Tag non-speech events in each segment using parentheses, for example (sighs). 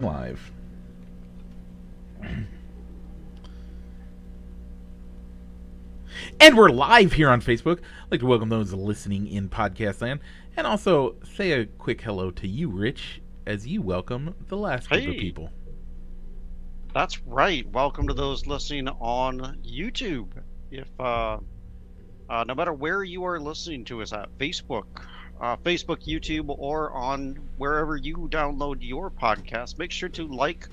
live. And we're live here on Facebook. I'd like to welcome those listening in podcast land and also say a quick hello to you, Rich, as you welcome the last group of people. That's right. Welcome to those listening on YouTube. If uh, uh, no matter where you are listening to us at, Facebook, uh, Facebook, YouTube, or on wherever you download your podcast, make sure to like,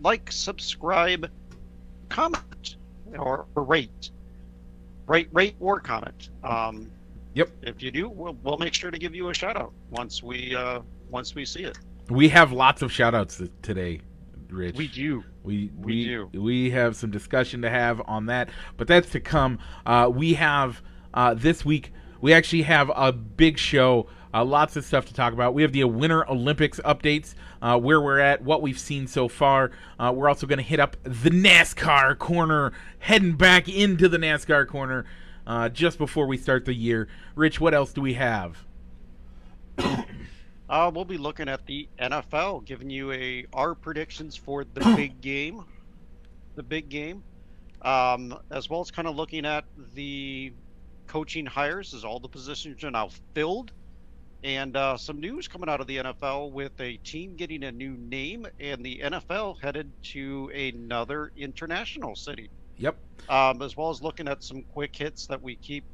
like, subscribe, comment, or, or rate, rate, rate, or comment. Um, Yep. If you do, we'll, we'll make sure to give you a shout out once we uh, once we see it. We have lots of shout outs today, Rich. We do. We We we do. we have some discussion to have on that, but that's to come. Uh, we have uh, this week. We actually have a big show. Uh, lots of stuff to talk about. We have the Winter Olympics updates, uh, where we're at, what we've seen so far. Uh, we're also going to hit up the NASCAR corner, heading back into the NASCAR corner uh, just before we start the year. Rich, what else do we have? (coughs) Uh, we'll be looking at the NFL, giving you a our predictions for the (coughs) big game, the big game, um, as well as kind of looking at the coaching hires, as all the positions are now filled, and uh, some news coming out of the NFL with a team getting a new name, and the NFL headed to another international city, Yep. um, as well as looking at some quick hits that we keep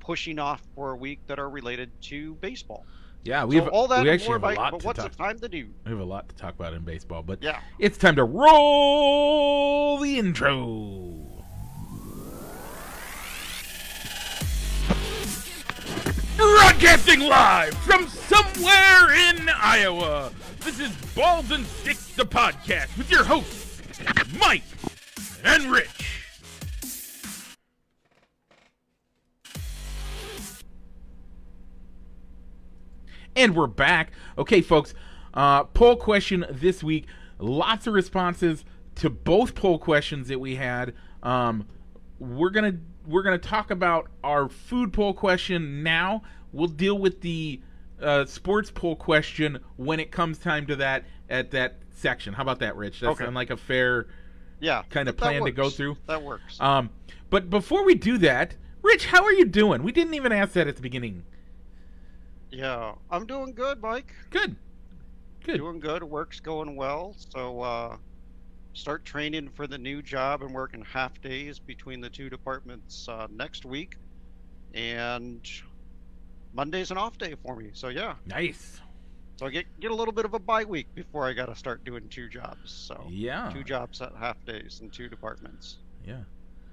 pushing off for a week that are related to baseball. Yeah, we So have all that we actually more, have a lot but what's talk. the time to do? We have a lot to talk about in baseball, but Yeah. It's time to roll the intro. Broadcasting live from somewhere in Iowa. This is Balls and Sticks, the podcast, with your hosts, Mike and Rich. And we're back. Okay, folks. Uh, poll question this week. Lots of responses to both poll questions that we had. Um, we're gonna we're gonna talk about our food poll question now. We'll deal with the uh, sports poll question when it comes time to that at that section. How about that, Rich? That's Okay. sound like a fair Yeah. kind of that plan to go through. That works. Um, but before we do that, Rich, how are you doing? We didn't even ask that at the beginning. yeah. I'm doing good, Mike. Good. Good. Doing good. Work's going well. So uh start training for the new job and working half days between the two departments uh, next week. And Monday's an off day for me. So yeah. Nice. So I get get a little bit of a bye week before I gotta start doing two jobs. So Yeah. two jobs at half days in two departments. Yeah.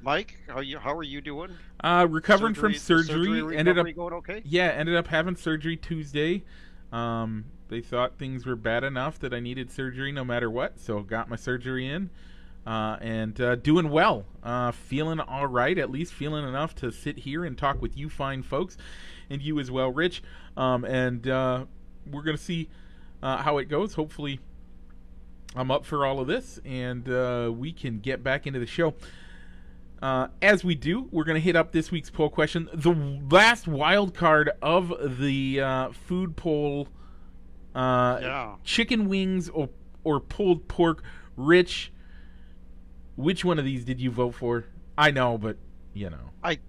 Mike, how you how are you doing? Uh, recovering from surgery, ended up going okay. yeah, ended up having surgery Tuesday. Um, they thought things were bad enough that I needed surgery no matter what, so got my surgery in, uh, and uh, doing well. Uh, feeling all right, at least feeling enough to sit here and talk with you fine folks, and you as well, Rich. Um, and uh, we're gonna see uh, how it goes. Hopefully, I'm up for all of this, and uh, we can get back into the show. Uh, as we do, we're going to hit up this week's poll question. The last wild card of the uh, food poll uh, Yeah. chicken wings or, or pulled pork. Rich, which one of these did you vote for? I know, but you know. I,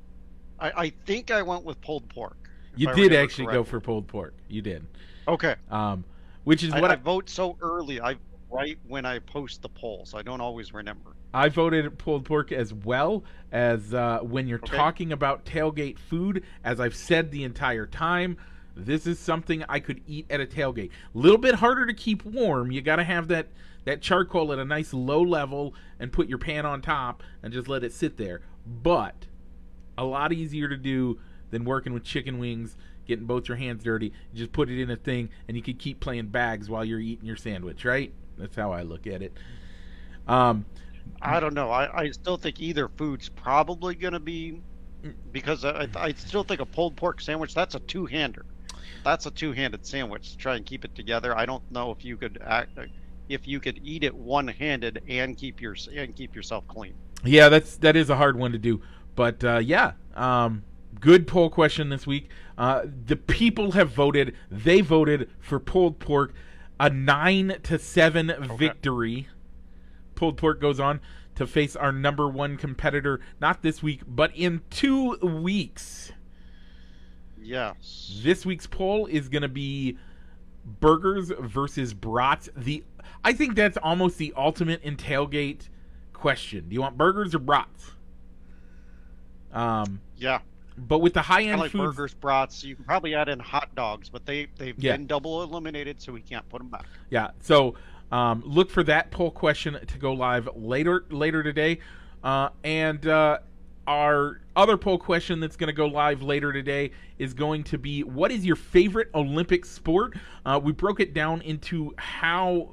I think I went with pulled pork. You did actually go for pulled pork. You did. Okay. Um, which is I, what I I, vote so early. I right when I post the poll, so I don't always remember. I voted pulled pork as well as uh, when you're Okay. talking about tailgate food. As I've said the entire time, this is something I could eat at a tailgate. A little bit harder to keep warm. You got to have that that charcoal at a nice low level and put your pan on top and just let it sit there. But a lot easier to do than working with chicken wings, getting both your hands dirty. You just put it in a thing and you can keep playing bags while you're eating your sandwich, right? That's how I look at it. Um, I don't know. I, I still think either food's probably going to be because I, I still think a pulled pork sandwich that's a two-hander. That's a two-handed sandwich. to Try and keep it together. I don't know if you could act if you could eat it one-handed and keep your and keep yourself clean. Yeah, that's that is a hard one to do, but uh, yeah, um, good poll question this week. Uh, the people have voted. They voted for pulled pork. a nine to seven victory. Pulled pork goes on to face our number one competitor not this week, but in two weeks. Yes. This week's poll is going to be burgers versus brats. The I think that's almost the ultimate in tailgate question. Do you want burgers or brats? Um, Yeah. But with the high end like foods, burgers, brats. You can probably add in hot dogs, but they they've Yeah. been double eliminated, so we can't put them back. Yeah. So um, look for that poll question to go live later later today, uh, and uh, our other poll question that's going to go live later today is going to be what is your favorite Olympic sport? Uh, we broke it down into how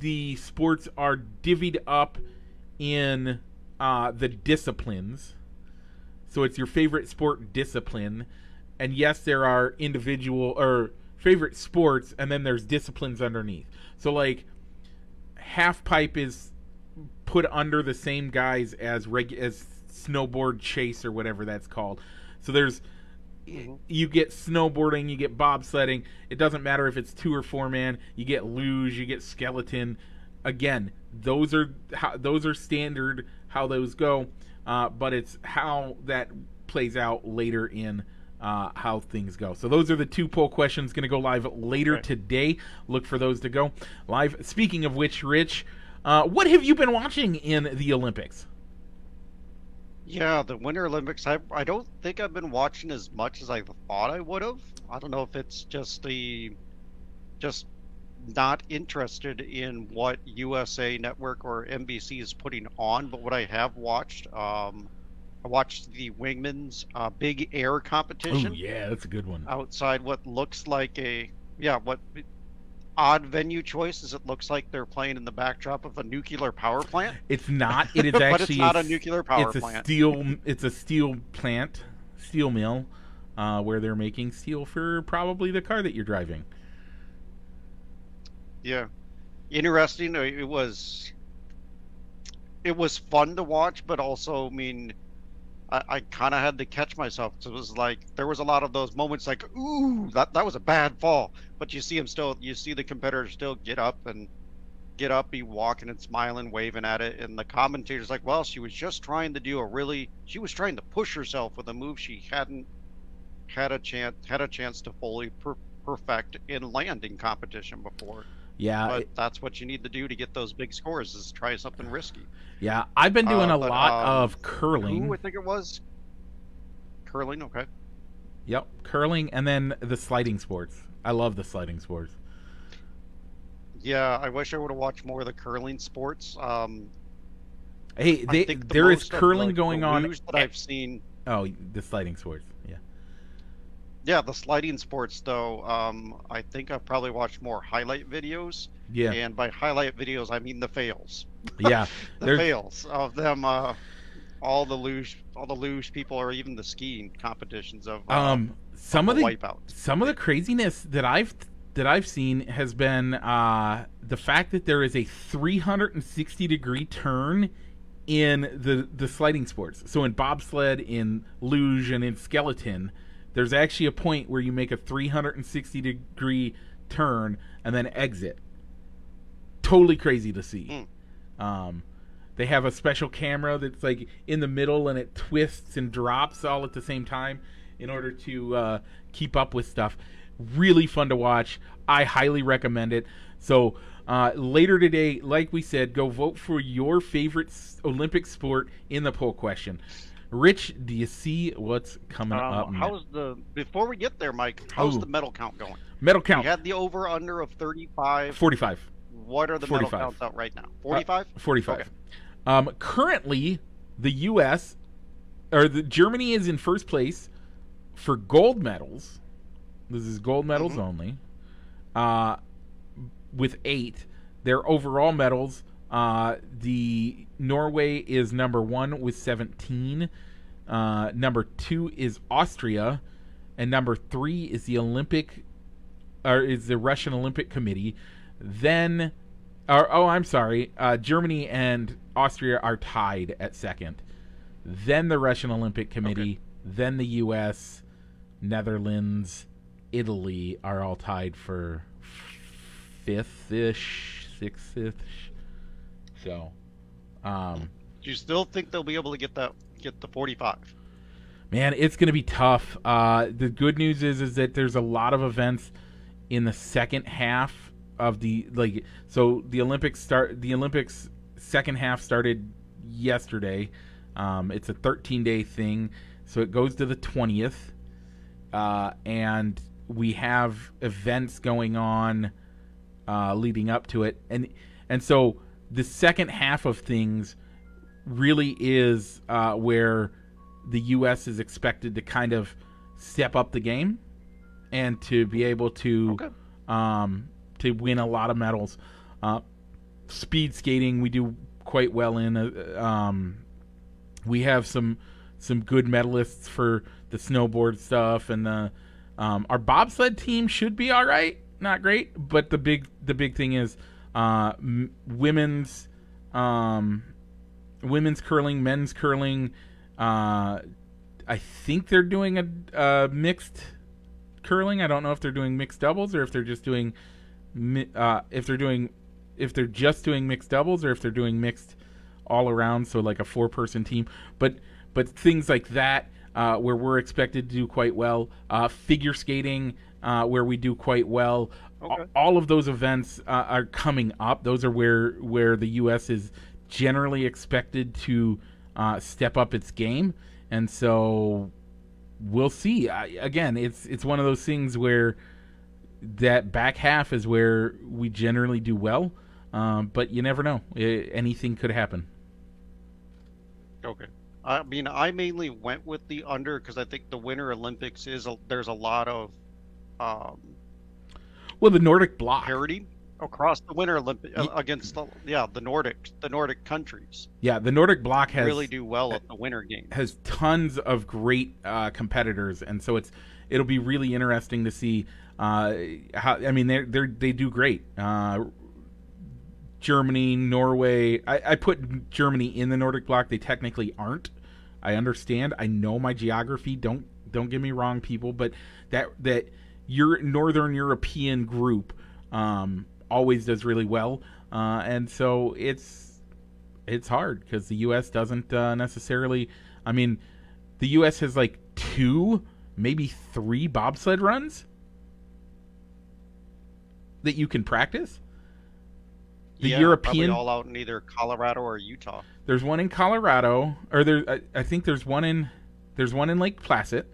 the sports are divvied up in uh, the disciplines. So it's your favorite sport discipline, and yes, there are individual or favorite sports, and then there's disciplines underneath. So like, half pipe is put under the same guys as reg as snowboard chase or whatever that's called. So there's Mhm. you get snowboarding, you get bobsledding. It doesn't matter if it's two or four man. You get luge, you get skeleton. Again, those are how those are standard how those go, uh, but it's how that plays out later in uh, how things go. So those are the two poll questions going to go live later Right. today. Look for those to go live. Speaking of which, Rich, uh, what have you been watching in the Olympics? Yeah, the Winter Olympics. I I don't think I've been watching as much as I thought I would have. I don't know if it's just the just not interested in what USA Network or NBC is putting on, but what I have watched, um, I watched the Wingman's uh, Big Air Oh competition yeah, that's a good one. outside what looks like a yeah what odd venue choice is it looks like they're playing in the backdrop of a nuclear power plant It's not. It (laughs) is but actually it's not a nuclear power it's a steel. It's a steel plant, steel mill, uh, where they're making steel for probably the car that you're driving. Yeah, interesting. uh, It was it was fun to watch, but also, I mean, I, I kind of had to catch myself. It was like there was a lot of those moments, like, ooh, that that was a bad fall. But you see him still, you see the competitor still get up and get up, be walking and smiling, waving at it, and the commentator's like, well, she was just trying to do a really, she was trying to push herself with a move she hadn't had a chance had a chance to fully per- perfect in landing competition before Yeah, but it- that's what you need to do to get those big scores is try something risky. yeah. I've been doing Uh, a but, lot um, of curling. Who I think it was? Curling, okay. Yep, curling, and then the sliding sports. I love the sliding sports. Yeah, I wish I would have watched more of the curling sports. Um, Hey, they, the there is most of curling going the on. that I've seen. Oh, the sliding sports. Yeah. The sliding sports though. Um, I think I've probably watched more highlight videos, Yeah. and by highlight videos I mean the fails. Yeah. (laughs) The There's- fails of them. Uh, all the luge, all the luge people, or even the skiing competitions of uh, Um, some of the wipeouts. some of the craziness that I've that I've seen has been uh, the fact that there is a 360 degree turn in the the sliding sports. So in bobsled, in luge, and in skeleton, there's actually a point where you make a 360 degree turn and then exit. Totally crazy to see. Um, they have a special camera that's like in the middle and it twists and drops all at the same time in order to uh, keep up with stuff. Really fun to watch. I highly recommend it. So uh, later today, like we said, go vote for your favorite Olympic sport in the poll question. Rich, do you see what's coming up? Um, next? how's the before we get there, Mike? How's Oh. the medal count going? medal We count? had the over under of 35. 45. What are the 45. medal counts out right now? 45. 45. Okay. Um, currently, the U.S. or the Germany is in first place for gold medals. This is gold medals Mhm. only. Uh, with eight, their overall medals. Uh, the Norway is number one with 17. Uh, number two is Austria, and number three is the Olympic, or is the Russian Olympic Committee. Then, or, oh, I'm sorry, uh, Germany and Austria are tied at second. Then the Russian Olympic Committee. Then the U.S., Netherlands, Italy are all tied for fifth ish, sixth ish. So, um, Do you still think they'll be able to get that get the 45? man, it's going to be tough. Uh, the good news is is that there's a lot of events in the second half of the like. So the Olympics start. The Olympics second half started yesterday. Um, it's a 13 day thing, so it goes to the 20th, uh, and we have events going on uh, leading up to it, and and so the second half of things really is uh, where the U.S. is expected to kind of step up the game and to be able to Okay. um, to win a lot of medals. Uh, speed skating we do quite well in. Uh, um, we have some some good medalists for the snowboard stuff, and the um, our bobsled team should be all right. Not great, but the big the big thing is uh, m- women's um, women's curling, men's curling. Uh, I think they're doing a, a mixed curling. I don't know if they're doing mixed doubles or if they're just doing uh, if they're doing if they're just doing mixed doubles or if they're doing mixed all around, so like a four person team. But but things like that uh, where we're expected to do quite well. Uh, figure skating uh, where we do quite well. Okay. All of those events uh, are coming up. Those are where where the U.S. is generally expected to uh, step up its game, and so we'll see. I, again, it's it's one of those things where that back half is where we generally do well, um, but you never know. I- anything could happen. Okay. I mean, I mainly went with the under because I think the Winter Olympics is a, there's a lot of um, Well, the Nordic block. parity across the Winter Olympic uh, against the yeah the Nordic the Nordic countries Yeah, the Nordic block has really do well at the Winter Games. has tons of great uh, competitors, and so it's it'll be really interesting to see uh, how. I mean, they they they do great. Uh, Germany, Norway. I, I put Germany in the Nordic bloc. They technically aren't. I understand. I know my geography. Don't don't get me wrong, people. But that that your Northern European group um, always does really well, uh, and so it's it's hard because the U.S. doesn't uh, necessarily. I mean, the U.S. has like two, maybe three bobsled runs that you can practice. The yeah, European- all out in either Colorado or Utah. There's one in Colorado, or there. I, I think there's one in there's one in Lake Placid.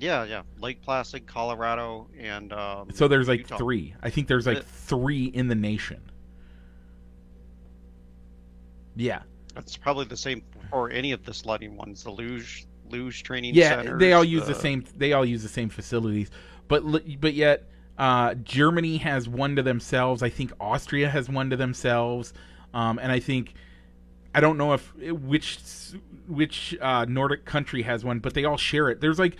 Yeah, yeah, Lake Placid, Colorado, and um, So there's like Utah. three. I think there's like three in the nation. Yeah, That's probably the same for any of the sledding ones. The luge luge training yeah. centers. They all use the same. They all use the same facilities, but but yet uh, Germany has one to themselves. I think Austria has one to themselves, um, and I think I don't know if which which uh, Nordic country has one, but they all share it. There's like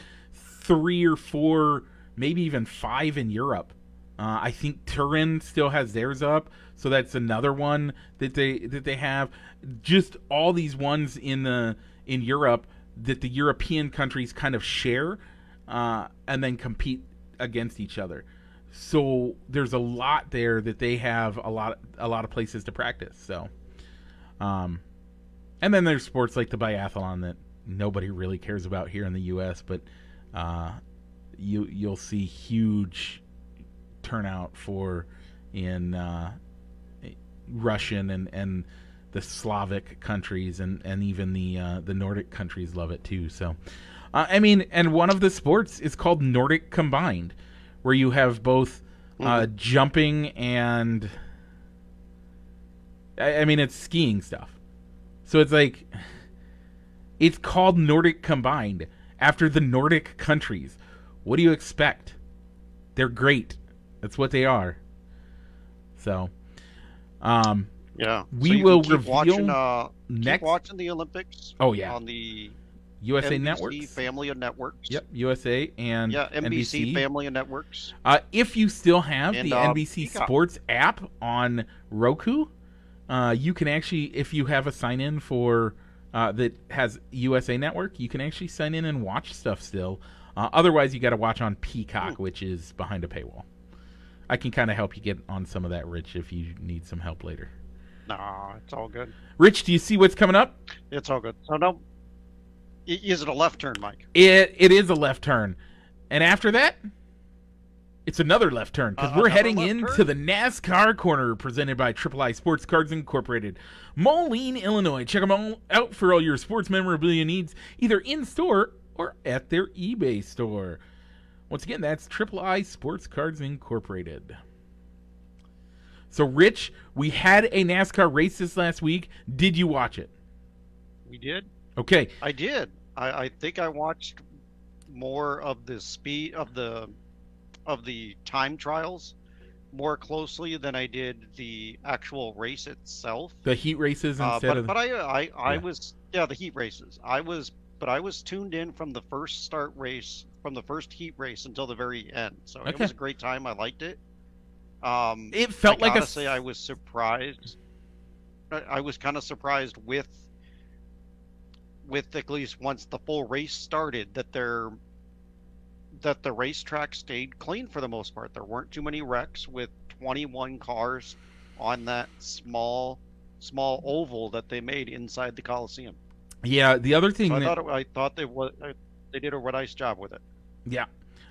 three or four, maybe even five in Europe. Uh, I think Turin still has theirs up, so that's another one that they that they have. Just all these ones in the in Europe that the European countries kind of share, uh, and then compete against each other. So there's a lot there that they have a lot a lot of places to practice. So, um, and then there's sports like the biathlon that nobody really cares about here in the U.S. But uh, you you'll see huge turnout for in uh, Russian and and the Slavic countries and and even the uh, the Nordic countries love it too. So, uh, I mean, and one of the sports is called Nordic combined, where you have both uh, jumping and I, I mean it's skiing stuff. So it's like it's called Nordic combined after the Nordic countries. What do you expect? They're great. That's what they are. So, um, Yeah, We so will keep watching, reveal uh, keep next watching the Olympics. Oh, yeah. on the USA NBC Networks. family of networks. Yep, USA and Yeah, NBC, NBC. family of networks. Uh, if you still have And, the uh, NBC Peacock. Sports app on Roku, uh, you can actually, if you have a sign in for uh, that has USA Network, you can actually sign in and watch stuff still. Uh, otherwise, you got to watch on Peacock, Hmm. which is behind a paywall. I can kind of help you get on some of that, Rich, if you need some help later. Nah, it's all good. Rich, do you see what's coming up? It's all good. So no, is it a left turn, Mike? It it is a left turn, and after that, it's another left turn because Uh, we're heading into turn? the NASCAR corner presented by Triple I Sports Cards Incorporated, Moline, Illinois. Check them all out for all your sports memorabilia needs, either in store or at their eBay store. Once again, that's Triple I Sports Cards Incorporated. So, Rich, we had a NASCAR race this last week. Did you watch it? We did. Okay, I did. I, I think I watched more of the speed of the of the time trials more closely than I did the actual race itself. the heat races Uh, instead but of but I I, I Yeah. was yeah the heat races. I was but I was tuned in from the first start race from the first heat race until the very end. So it was a great time. I liked it. Um, it felt I like a say I was surprised. I, I was kind of surprised with with at least once the full race started that there that the racetrack stayed clean for the most part. There weren't too many wrecks with 21 cars on that small small oval that they made inside the Coliseum. Yeah, the other thing So I that, thought it, I thought they was they did a nice job with it. yeah,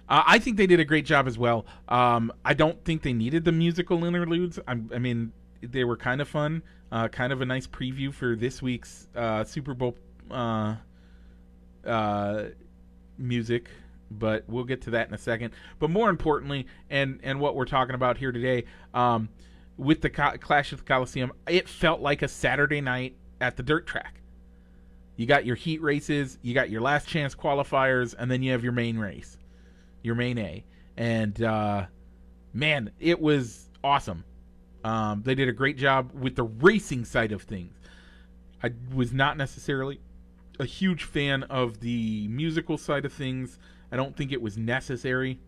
uh, I think they did a great job as well. Um, I don't think they needed the musical interludes. I, I mean, they were kind of fun, uh, kind of a nice preview for this week's uh, Super Bowl uh, uh, music. But we'll get to that in a second. But more importantly, and and what we're talking about here today, um, with the Co- Clash of the Coliseum, it felt like a Saturday night at the dirt track. You got your heat races, you got your last chance qualifiers, and then you have your main race, your main A. And uh, man, it was awesome. Um, they did a great job with the racing side of things. I was not necessarily a huge fan of the musical side of things. I don't think it was necessary.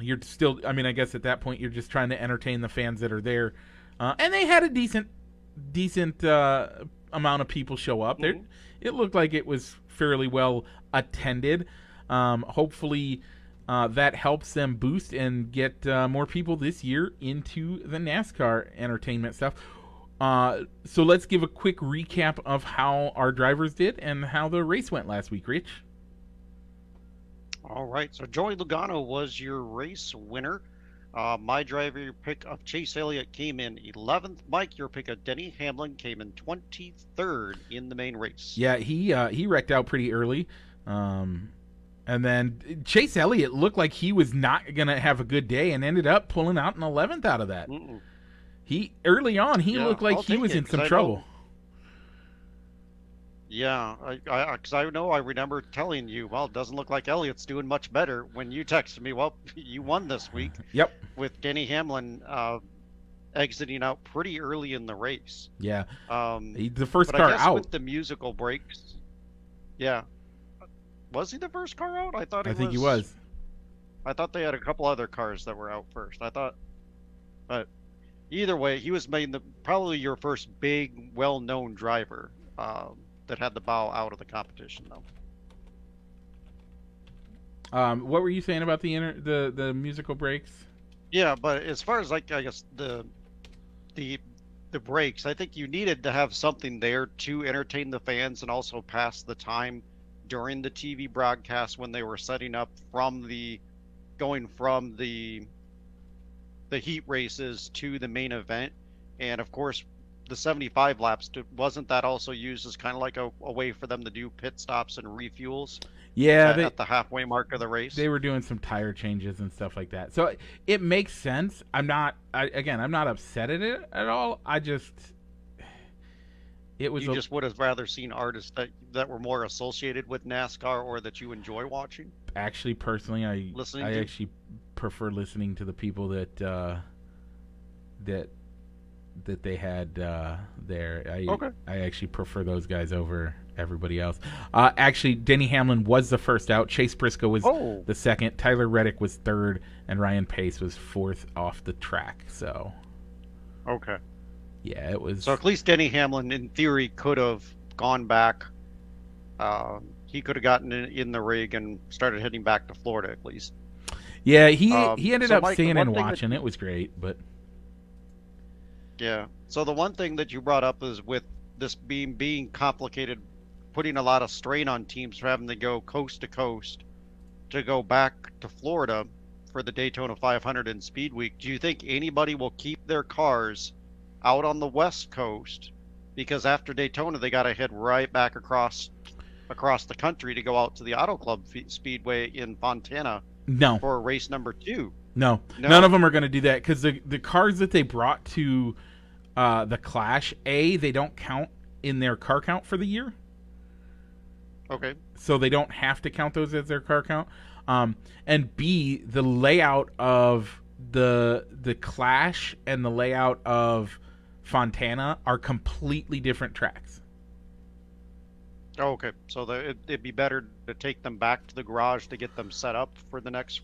You're still, I mean, I guess at that point you're just trying to entertain the fans that are there, uh, and they had a decent, decent uh, amount of people show up. There, Mhm. it looked like it was fairly well attended. Um, hopefully, uh, that helps them boost and get uh, more people this year into the NASCAR entertainment stuff. Uh, so let's give a quick recap of how our drivers did and how the race went last week, Rich. All right, so Joey Logano was your race winner. Uh, my driver pick of Chase Elliott came in 11th. Mike, your pick of Denny Hamlin came in 23rd in the main race. Yeah, he uh, he wrecked out pretty early, um, and then Chase Elliott looked like he was not gonna have a good day, and ended up pulling out an 11th out of that. Mm-mm. He early on he Yeah, looked like I'll he was it, in some trouble. Yeah, I because I, know I remember telling you, well, it doesn't look like Elliott's doing much better when you texted me, well, (laughs) you won this week Yep. with Denny Hamlin uh, exiting out pretty early in the race. Yeah, Um, he, the first but car I guess out. with the musical breaks, yeah. Was he the first car out? I thought he I think he was. I thought they had a couple other cars that were out first. I thought, but either way, he was made the probably your first big, well-known driver um, that had the bow out of the competition, though. Um, what were you saying about the inter- the the musical breaks? Yeah, but as far as like I guess the the the breaks, I think you needed to have something there to entertain the fans and also pass the time during the TV broadcast when they were setting up from the going from the the heat races to the main event. And of course, the 75 laps to, wasn't that also used as kind of like a, a way for them to do pit stops and refuels Yeah, at, they at the halfway mark of the race? they were doing some tire changes and stuff like that. So it makes sense. I'm not I, again. I'm not upset at it at all. I just it was you a, just would have rather seen artists that that were more associated with NASCAR or that you enjoy watching. actually personally I Listening I to? actually prefer listening to the people that uh, that that they had uh, there. I Okay. I actually prefer those guys over everybody else. Uh, actually, Denny Hamlin was the first out. Chase Briscoe was Oh, the second. Tyler Reddick was third, and Ryan Pace was fourth off the track. So okay. yeah, it was. So at least Denny Hamlin, in theory, could have gone back. Um, he could have gotten in, in the rig and started heading back to Florida at least. Yeah, he Um, he ended so, up Mike, staying and thing that- watching. It was great, but Yeah. So the one thing that you brought up is with this being being complicated, putting a lot of strain on teams for having to go coast to coast to go back to Florida for the Daytona 500 and Speed Week. Do you think anybody will keep their cars out on the West Coast because after Daytona they got to head right back across across the country to go out to the Auto Club Speedway in Fontana no, for race number 2? No, No? none of them are going to do that because the the cars that they brought to uh, the Clash, a they don't count in their car count for the year. Okay. so they don't have to count those as their car count. Um, and B, the layout of the the Clash and the layout of Fontana are completely different tracks. Oh, okay. So the, it, it'd be better to take them back to the garage to get them set up for the next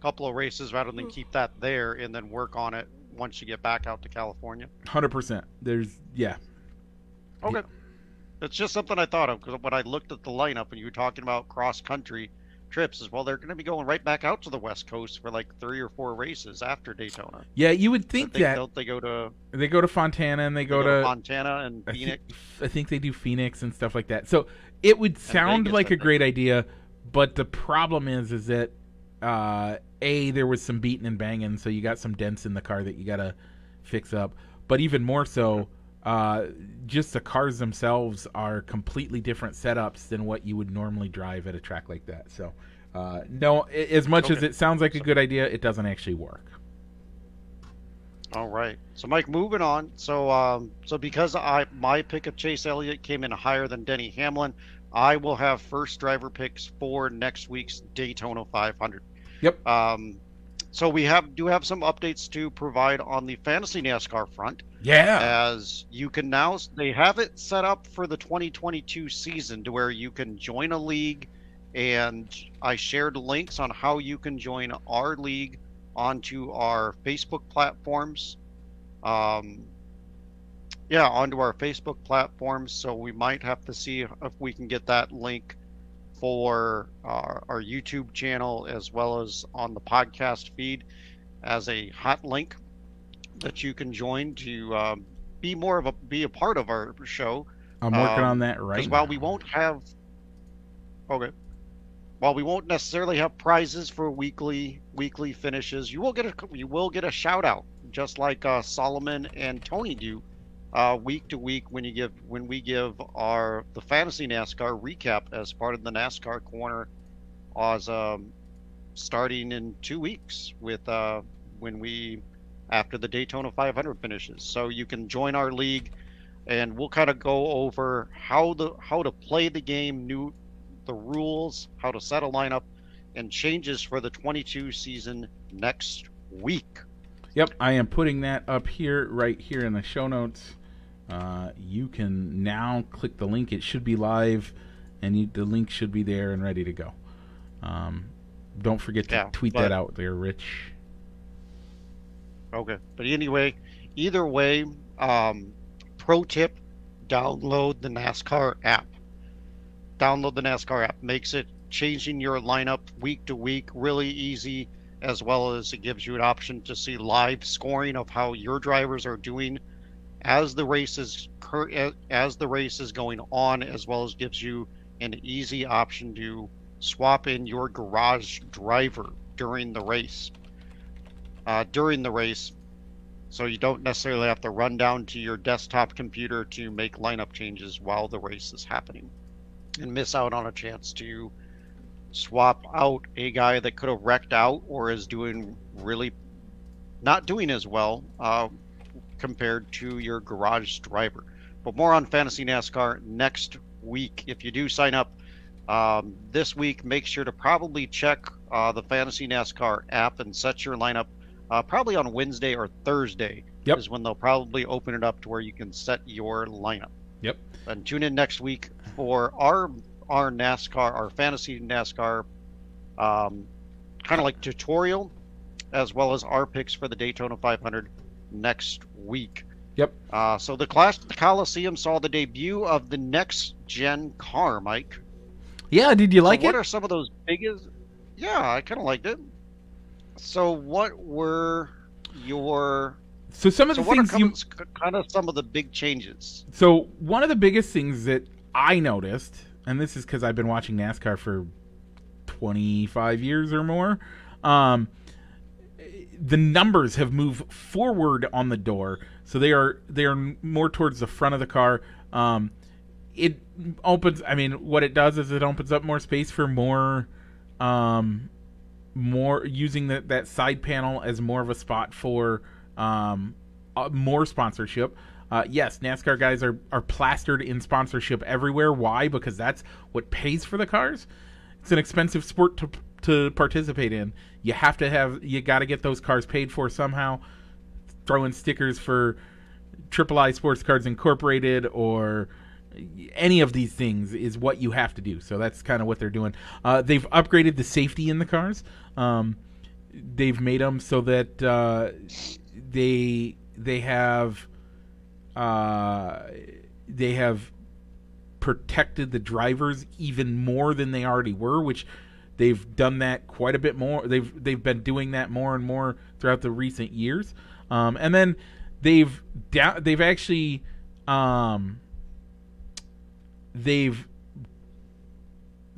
couple of races rather than hmm. keep that there and then work on it once you get back out to California. Hundred percent. There's yeah, Okay. It's just something I thought of because when I looked at the lineup and you were talking about cross country trips, as well, they're going to be going right back out to the West Coast for like three or four races after Daytona. yeah. You would think think that don't they go to, they go to Fontana and they they go, to, Montana and I Phoenix? think, I think they do Phoenix and stuff like that. So it would sound Vegas, like a great idea, but the problem is, is that uh, a there was some beating and banging, so you got some dents in the car that you got to fix up. But even more so, uh, just the cars themselves are completely different setups than what you would normally drive at a track like that. So. Uh, no, as much as it sounds like a good idea, it doesn't actually work. All right. So Mike, moving on. So um so because I my pick of Chase Elliott came in higher than Denny Hamlin, I will have first driver picks for next week's Daytona 500. Yep. Um so we have do have some updates to provide on the fantasy NASCAR front Yeah. as you can now they have it set up for the 2022 season to where you can join a league and I shared links on how you can join our league onto our Facebook platforms. Um, yeah, onto our Facebook platforms. So we might have to see if we can get that link for our, our YouTube channel as well as on the podcast feed as a hot link that you can join to um, be more of a be a part of our show. I'm working um, on that right Because while we won't have, okay, while we won't necessarily have prizes for weekly weekly finishes, you will get a you will get a shout out, just like uh, Solomon and Tony do, uh, week to week when you give when we give our the fantasy NASCAR recap as part of the NASCAR corner, as um, starting in two weeks with uh, when we after the Daytona 500 finishes. So you can join our league and we'll kind of go over how the how to play the game, new the rules, how to set a lineup, and changes for the 22 season next week. Yep, I am putting that up here, right here in the show notes. Uh, you can now click the link. It should be live, and you, the link should be there and ready to go. Um, don't forget to Yeah, tweet but- that out there, Rich. Okay, but anyway, either way, um, pro tip: download the NASCAR app. Download the NASCAR app. Makes it changing your lineup week to week really easy, as well as it gives you an option to see live scoring of how your drivers are doing as the race is as the race is going on, as well as gives you an easy option to swap in your garage driver during the race. Uh, during the race, so you don't necessarily have to run down to your desktop computer to make lineup changes while the race is happening, and miss out on a chance to swap out a guy that could have wrecked out or is doing really not doing as well uh, compared to your garage driver. But more on fantasy NASCAR next week. If you do sign up um, this week, make sure to probably check uh, the fantasy NASCAR app and set your lineup. Uh, probably on Wednesday or Thursday Yep. is when they'll probably open it up to where you can set your lineup. Yep. And tune in next week for our our NASCAR, our fantasy NASCAR, um, kind of like tutorial, as well as our picks for the Daytona 500 next week. Yep. Uh, so the Clash the Coliseum saw the debut of the next gen car, Mike. Yeah, did you like so what are some of those biggest? Yeah, I kind of liked it. So, what were your So some of so the things you kind of some of the big changes? So one of the biggest things that I noticed, and this is because I've been watching NASCAR for 25 years or more, um, the numbers have moved forward on the door, so they are they are more towards the front of the car. Um, it opens. I mean, what it does is it opens up more space for more, um, more using that that side panel as more of a spot for um, uh, more sponsorship. Uh, yes, NASCAR guys are, are plastered in sponsorship everywhere. Why? Because that's what pays for the cars. It's an expensive sport to to participate in. You have to have you got to get those cars paid for somehow. Throw in stickers for Triple I Sports Cards Incorporated or any of these things is what you have to do. So that's kind of what they're doing. Uh, they've upgraded the safety in the cars. Um, they've made them so that uh, they they have uh, they have protected the drivers even more than they already were, which they've done that quite a bit more. They've they've been doing that more and more throughout the recent years. Um, and then they've da- they've actually um, they've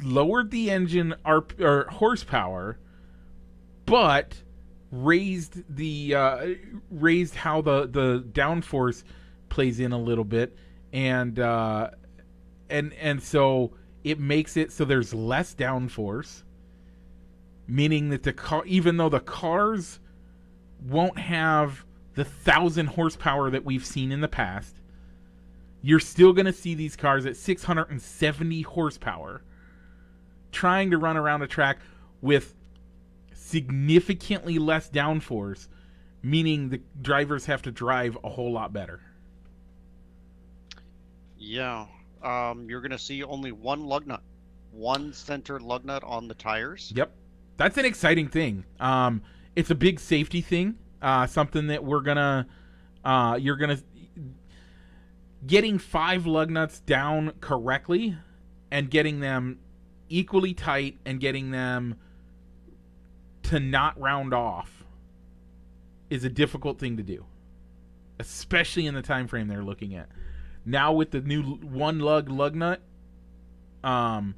lowered the engine RP- or horsepower, but raised the uh, raised how the the downforce plays in a little bit, and uh, and and so it makes it so there's less downforce, meaning that the car, even though the cars won't have the thousand horsepower that we've seen in the past, you're still going to see these cars at 670 horsepower trying to run around a track with significantly less downforce, meaning the drivers have to drive a whole lot better. Yeah, um, you're gonna see only one lug nut, one center lug nut on the tires. Yep, that's an exciting thing. Um, it's a big safety thing. Uh, something that we're gonna, uh, you're gonna getting five lug nuts down correctly, and getting them equally tight, and getting them to not round off is a difficult thing to do, especially in the time frame they're looking at. Now with the new one lug lug nut, um,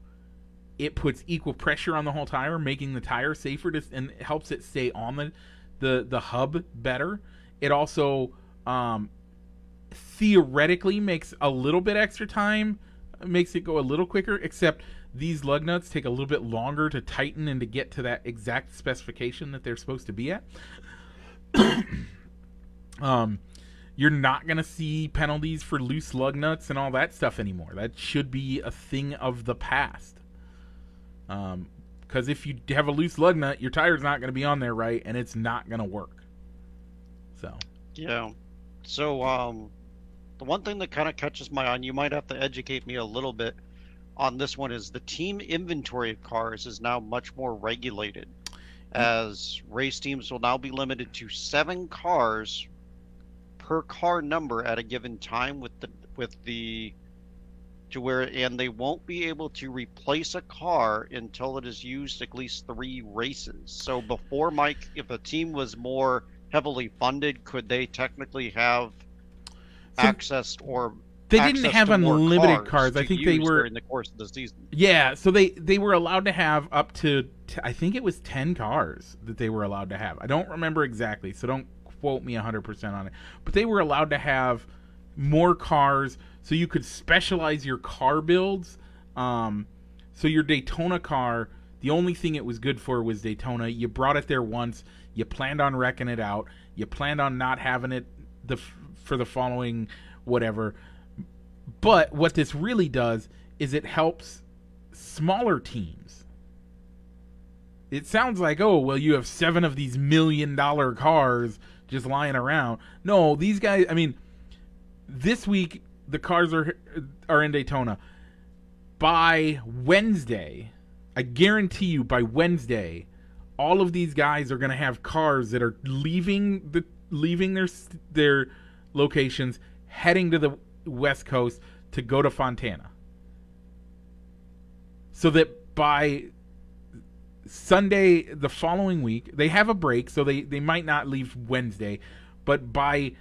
it puts equal pressure on the whole tire, making the tire safer to, and helps it stay on the the the hub better. It also um, theoretically makes a little bit extra time, makes it go a little quicker. Except these lug nuts take a little bit longer to tighten and to get to that exact specification that they're supposed to be at. (coughs) um, you're not going to see penalties for loose lug nuts and all that stuff anymore. That should be a thing of the past. Um, because if you have a loose lug nut, your tire's not going to be on there right, and it's not going to work. So Yeah. So, um, the one thing that kind of catches my eye, and you might have to educate me a little bit on this one, is the team inventory of cars is now much more regulated, as race teams will now be limited to seven cars per car number at a given time with the with the to where and they won't be able to replace a car until it is used at least three races. So before Mike, if a team was more heavily funded, could they technically have So- access or they access didn't have unlimited cars. I think they were in the course of the season. Yeah, so they they were allowed to have up to t- I think it was 10 cars that they were allowed to have. I don't remember exactly, so don't quote me 100% on it. But they were allowed to have more cars so you could specialize your car builds. Um so your Daytona car, the only thing it was good for was Daytona. You brought it there once, you planned on wrecking it out, you planned on not having it the for the following whatever. But what this really does is it helps smaller teams. It sounds like, oh, well, you have seven of these million dollar cars just lying around. No, these guys, I mean, this week the cars are are in Daytona. By Wednesday, I guarantee you by Wednesday, all of these guys are going to have cars that are leaving the leaving their their locations heading to the west coast to go to Fontana. So that by Sunday the following week, they have a break, so they, they might not leave Wednesday, but by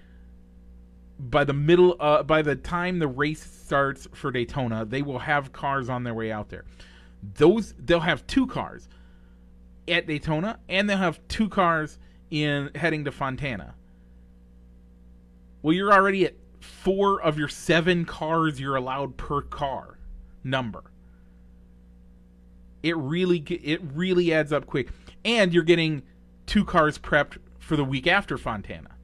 by the middle uh, by the time the race starts for Daytona, they will have cars on their way out there. Those they'll have two cars at Daytona and they'll have two cars in heading to Fontana. Well, you're already at 4 of your 7 cars you're allowed per car number. It really it really adds up quick. And you're getting two cars prepped for the week after Fontana.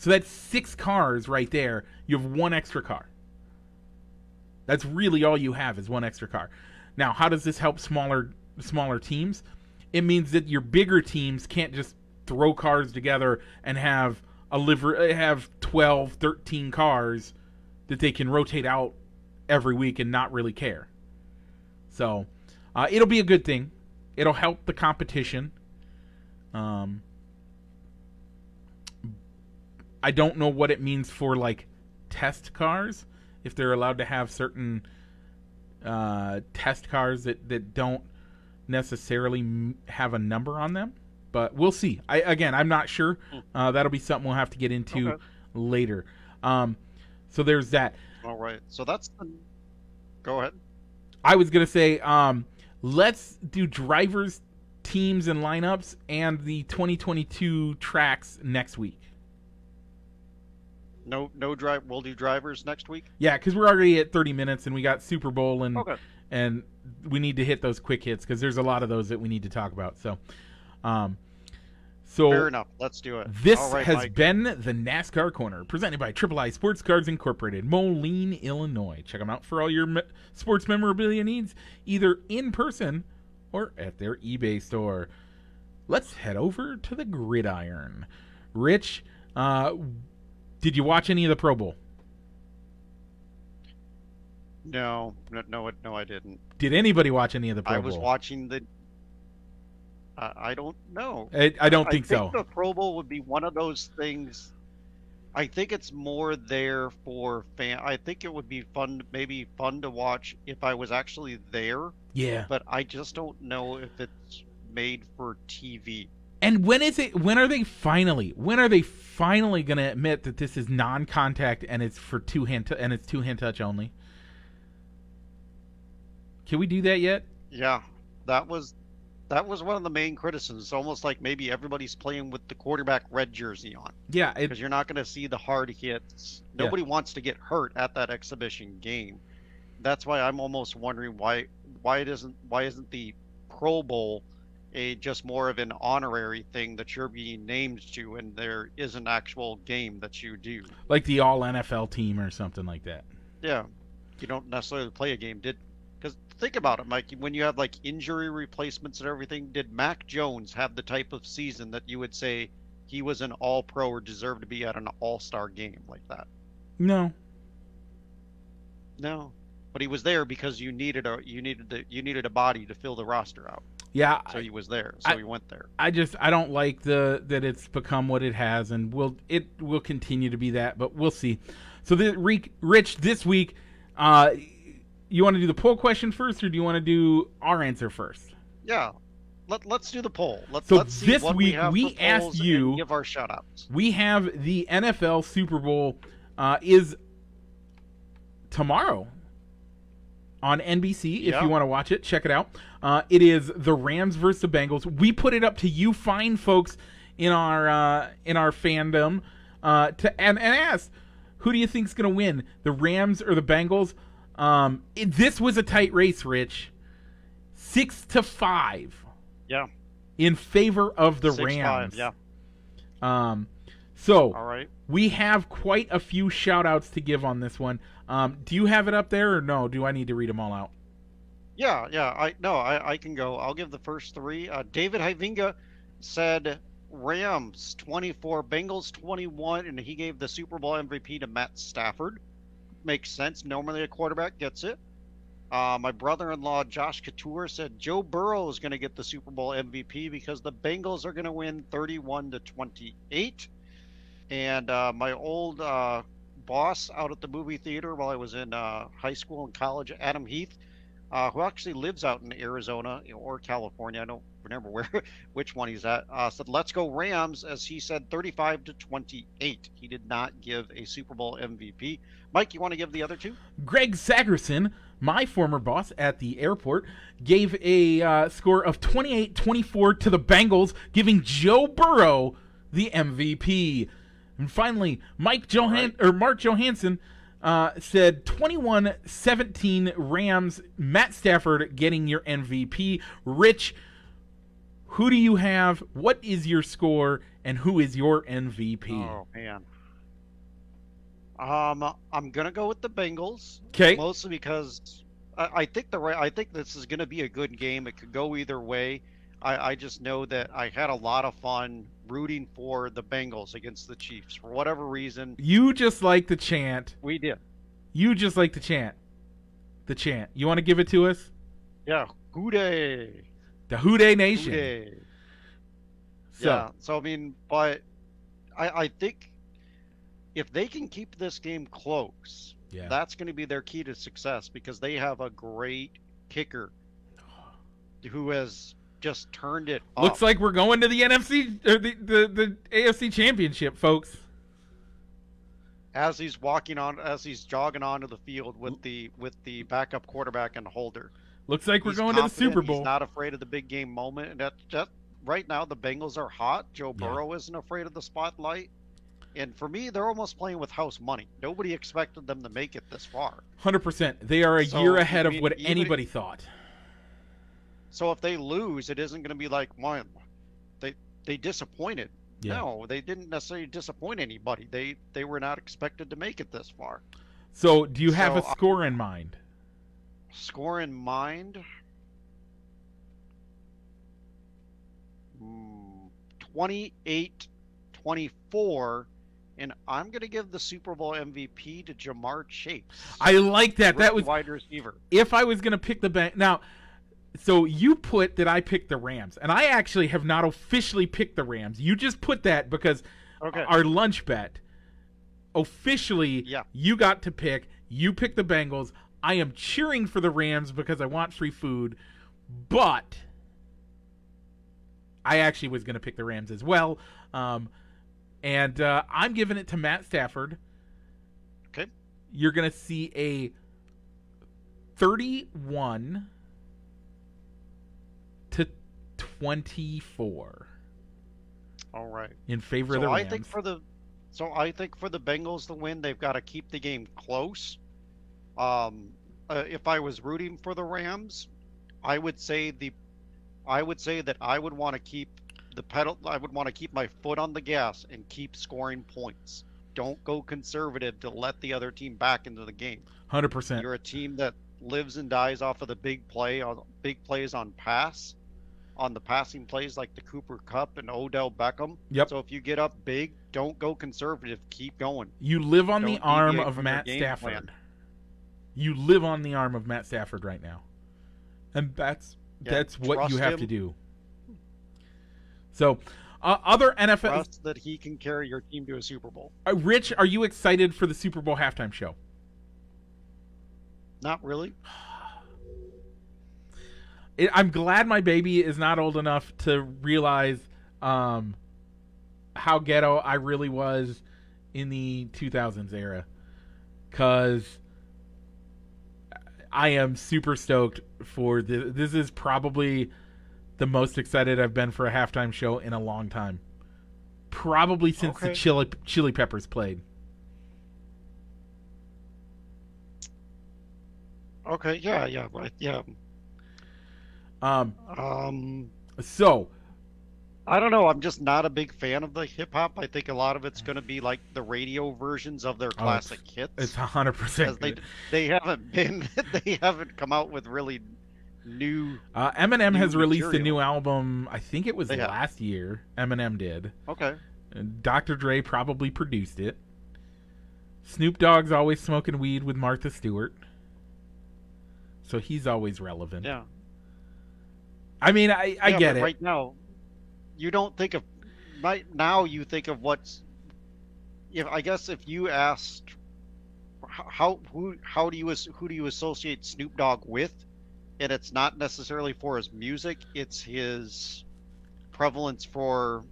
So that's six cars right there. You have one extra car. That's really all you have is one extra car. Now, how does this help smaller smaller teams? It means that your bigger teams can't just throw cars together and have a liver have 12, 13 cars that they can rotate out every week and not really care. So, uh, it'll be a good thing. It'll help the competition. Um, I don't know what it means for like test cars if they're allowed to have certain uh, test cars that that don't necessarily m- have a number on them. But we'll see. I again, I'm not sure. Hmm. Uh, that'll be something we'll have to get into Okay. later. Um, so there's that. All right. So that's the. Go ahead. I was gonna say, um, let's do drivers, teams, and lineups, and the 2022 tracks next week. No, no drive. We'll do drivers next week. Yeah, because we're already at 30 minutes, and we got Super Bowl, and Okay. and we need to hit those quick hits because there's a lot of those that we need to talk about. So, um, so Fair enough. Let's do it. This right, has Mike. been the NASCAR Corner, presented by Triple I Sports Cars Incorporated, Moline, Illinois. Check them out for all your me- sports memorabilia needs, either in person or at their eBay store. Let's head over to the gridiron. Rich, uh, did you watch any of the Pro Bowl? No, no, no, no, I didn't. Did anybody watch any of the Pro I Bowl? I was watching the. I I don't know. I, I don't think, so. The Pro Bowl would be one of those things. I think it's more there for fan. I think it would be fun, maybe fun to watch if I was actually there. yeah. But I just don't know if it's made for TV. And when is it? When are they finally? When are they finally going to admit that this is non-contact and it's for two hand t- and it's two hand touch only? Can we do that yet? Yeah, that was that was one of the main criticisms. Almost like maybe everybody's playing with the quarterback red jersey on Yeah, because you're not going to see the hard hits. Yeah. Nobody wants to get hurt at that exhibition game. That's why I'm almost wondering why why it isn't why isn't the Pro Bowl a just more of an honorary thing that you're being named to and there is an actual game that you do. like the all NFL team or something like that. Yeah, you don't necessarily play a game. Did because think about it, Mike. When you have like injury replacements and everything, did Mac Jones have the type of season that you would say he was an All Pro or deserved to be at an All Star game like that? No. No, but he was there because you needed a you needed the you needed a body to fill the roster out. Yeah, So he was there. So I- he went there. I just I don't like the that it's become what it has, and will it will continue to be that, but we'll see. So the Rick, Rich this week, uh, you want to do the poll question first, or do you want to do our answer first? Yeah. Let, let's do the poll. Let, So let's see this what week have we for asked you- give our shout outs. We have the NFL Super Bowl uh, is tomorrow on NBC. If Yeah. you want to watch it, check it out. Uh, it is the Rams versus the Bengals. We put it up to you, fine folks in our uh, in our fandom, uh, to and, and ask who do you think's going to win, the Rams or the Bengals? Um, it, this was a tight race, Rich. Six to five Yeah. in favor of the Six, Rams. Five, yeah. Um, so All right. we have quite a few shout outs to give on this one. Um, do you have it up there or no? Do I need to read them all out? Yeah, yeah. I no, I, I can go. I'll give the first three. Uh, David Hyvinga said Rams 24, Bengals 21, and he gave the Super Bowl MVP to Matt Stafford. Makes sense. Normally a quarterback gets it. Uh, my brother-in-law Josh Couture said Joe Burrow is going to get the Super Bowl MVP because the Bengals are going to win 31 to 28. And uh, my old uh, boss out at the movie theater while I was in uh, high school and college, Adam Heath, uh, who actually lives out in Arizona or California. I don't remember where, (laughs) which one he's at. Uh, said, "Let's go Rams," as he said, 35 to 28. He did not give a Super Bowl MVP. Mike, you want to give the other two? Greg Sagerson, my former boss at the airport, gave a uh, score of 28 24 to the Bengals, giving Joe Burrow the MVP. And finally, Mike Johan Right. or Mark Johansson uh, said 21-17 Rams. Matt Stafford getting your MVP. Rich, who do you have? What is your score? And who is your MVP? Oh man. Um, I'm gonna go with the Bengals. Okay. Mostly because I, I think the right. I think this is gonna be a good game. It could go either way. I, I just know that I had a lot of fun rooting for the Bengals against the Chiefs for whatever reason. You just like the chant. We did. You just like the chant. The chant. You want to give it to us? Yeah. Who Dey. The Who Dey Nation. Who Dey. So, Yeah. So I mean, but I I think if they can keep this game close, yeah. that's going to be their key to success because they have a great kicker (sighs) who has just turned it Looks like we're going to the NFC or the, the, the AFC Championship, folks. as he's walking on as he's jogging onto the field with the with the backup quarterback and holder. Looks like we're He's going to the Super Bowl. He's not afraid of the big game moment, and that just right now the Bengals are hot. Joe Yeah. Burrow isn't afraid of the spotlight. And for me, they're almost playing with house money. Nobody expected them to make it this far. 100%. They are a So, year ahead I of what even- anybody thought. So if they lose, it isn't going to be like, man, they they disappointed. Yeah. No, they didn't necessarily disappoint anybody. They they were not expected to make it this far. So, do you have So, a score in mind? Score in mind, Hmm, 28 24, and I'm going to give the Super Bowl MVP to Ja'Marr Chase. I like that. That was wide receiver. if I was going to pick the bank. Now, so you put that I picked the Rams, and I actually have not officially picked the Rams. You just put that because Okay. our lunch bet officially Yeah. you got to pick you pick the bengals i am cheering for the rams because i want free food but i actually was going to pick the rams as well um, and uh, i'm giving it to matt stafford Okay. you're going to see a 31 to 24 All right. in favor of So the I think for the so I think for the Bengals to win, they've got to keep the game close. Um, uh, if I was rooting for the Rams, I would say the I would say that I would want to keep the pedal. I would want to keep my foot on the gas and keep scoring points. Don't go conservative to let the other team back into the game. 100% You're a team that lives and dies off of the big play on big plays on pass, on the passing plays like the Cooper Kupp and Odell Beckham. Yep. So if you get up big, don't go conservative. Keep going. You live on the Don't arm of Matt Stafford. plan. You live on the arm of Matt Stafford right now. And that's Yeah, that's what you have him. to do. So, uh, other NFL Trust that he can carry your team to a Super Bowl. uh, Rich, are you excited for the Super Bowl halftime show? Not really. (sighs) It, I'm glad my baby is not old enough to realize um, how ghetto I really was in the 2000s era. Because I am super stoked for this. This is probably the most excited I've been for a halftime show in a long time. Probably since the Chili, Chili Peppers played. Okay. Yeah. Yeah. Right. Yeah. Um, Um. so, I don't know. I'm just not a big fan of the hip hop. I think a lot of it's going to be like the radio versions of their Oh, classic hits. it's 100%. they they haven't been (laughs) they haven't come out with really new. Uh, Eminem new has released a new album. I think it was They have. last year. Eminem did. Okay. And Dr. Dre probably produced it. Snoop Dogg's always smoking weed with Martha Stewart, so he's always relevant. Yeah. I mean, I, I Yeah, get it. Right now, you don't think of right now. You think of what's. If I guess if you asked, how who how do you who do you associate Snoop Dogg with? and it's not necessarily for his music; it's his prevalence for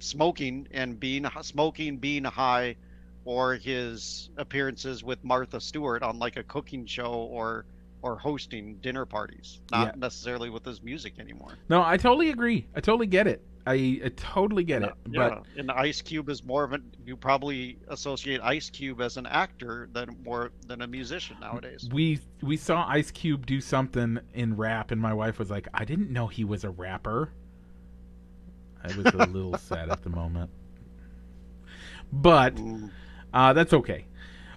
smoking and being smoking, being high, or his appearances with Martha Stewart on like a cooking show or or hosting dinner parties. Not Yeah. necessarily with his music anymore. No, I totally agree. I totally get it. I, I totally get it. yeah, But and Ice Cube is more of an you probably associate Ice Cube as an actor than more than a musician nowadays. we we saw Ice Cube do something in rap, and my wife was like, "I didn't know he was a rapper." I was a little (laughs) sad at the moment, but uh, that's okay.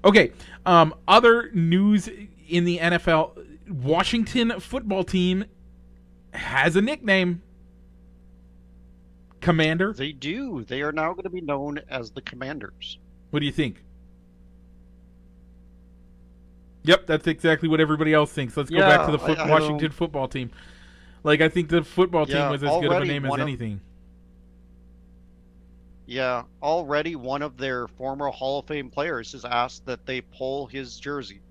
Okay, um, other news in the NFL: Washington football team has a nickname. Commander. They do. They are now going to be known as the Commanders. What do you think? Yep, that's exactly what everybody else thinks. Let's go back to the foot- I- I Washington football team. Like I think the football team Yeah, was as good of a name as of- anything. Yeah, already one of their former Hall of Fame players has asked that they pull his jersey.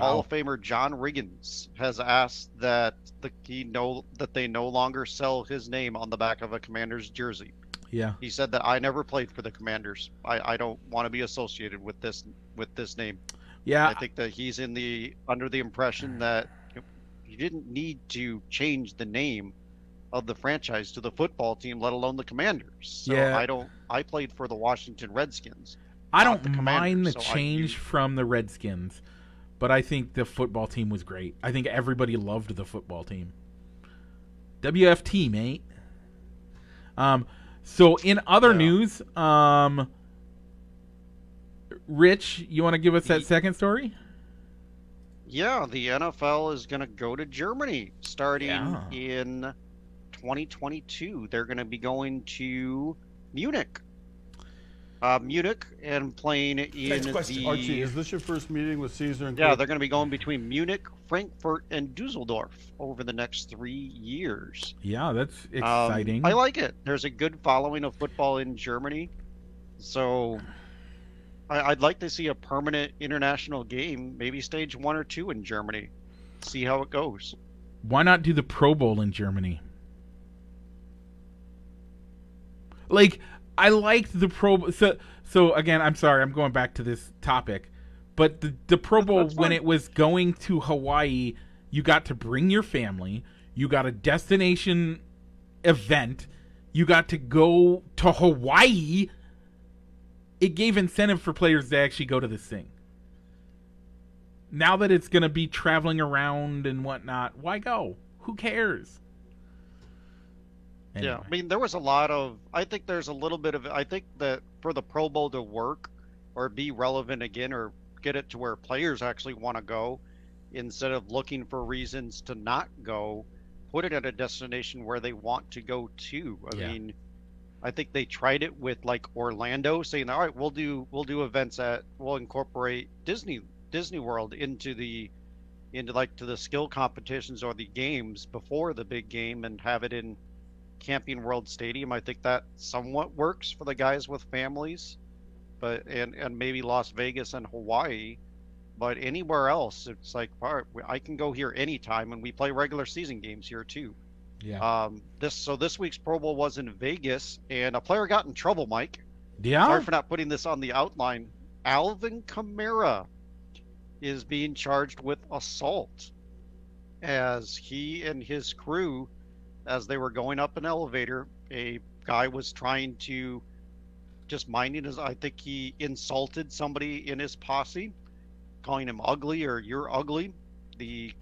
Hall of Famer John Riggins has asked that the he no that they no longer sell his name on the back of a Commanders jersey. Yeah. He said that I never played for the Commanders. I, I don't want to be associated with this with this name. Yeah. I think that he's in the under the impression that you didn't need to change the name of the franchise to the football team, let alone the Commanders. So Yeah. I don't. I played for the Washington Redskins. I don't the mind the so change from the Redskins, but I think the football team was great. I think everybody loved the football team. WFT, mate. Um, so in other Yeah. news, um, Rich, you want to give us that second story? Yeah, the NFL is going to go to Germany starting Yeah. in 2022. They're going to be going to Munich. Uh, Munich and playing in Next question. the Archie, is this your first meeting with Caesar and Yeah, Cook? they're going to be going between Munich, Frankfurt, and Dusseldorf over the next three years. Yeah, that's Um, exciting. I like it. There's a good following of football in Germany, so I, I'd like to see a permanent international game, maybe stage one or two in Germany. See how it goes. Why not do the Pro Bowl in Germany? Like I liked the Pro Bowl. So, so again, I'm sorry, I'm going back to this topic, but the the Pro Bowl when it was going to Hawaii, you got to bring your family. You got a destination event. You got to go to Hawaii. It gave incentive for players to actually go to this thing. Now that it's going to be traveling around and whatnot, why go? Who cares? Yeah, I mean, there was a lot of. I think there's a little bit of. I think that for the Pro Bowl to work or be relevant again, or get it to where players actually want to go, instead of looking for reasons to not go, put it at a destination where they want to go to. I Yeah. mean, I think they tried it with like Orlando, saying, "All right, we'll do we'll do events at we'll incorporate Disney Disney World into the into like to the skill competitions or the games before the big game and have it in Camping World Stadium. I think that somewhat works for the guys with families, but and and maybe Las Vegas and Hawaii, but anywhere else, it's like right, I can go here anytime, and we play regular season games here too. yeah, Um, this so this week's Pro Bowl was in Vegas, and a player got in trouble. Mike, yeah. sorry for not putting this on the outline. Alvin Kamara is being charged with assault as he and his crew, as they were going up an elevator, a guy was trying to just minding his. I think he insulted somebody in his posse, calling him ugly or you're ugly. The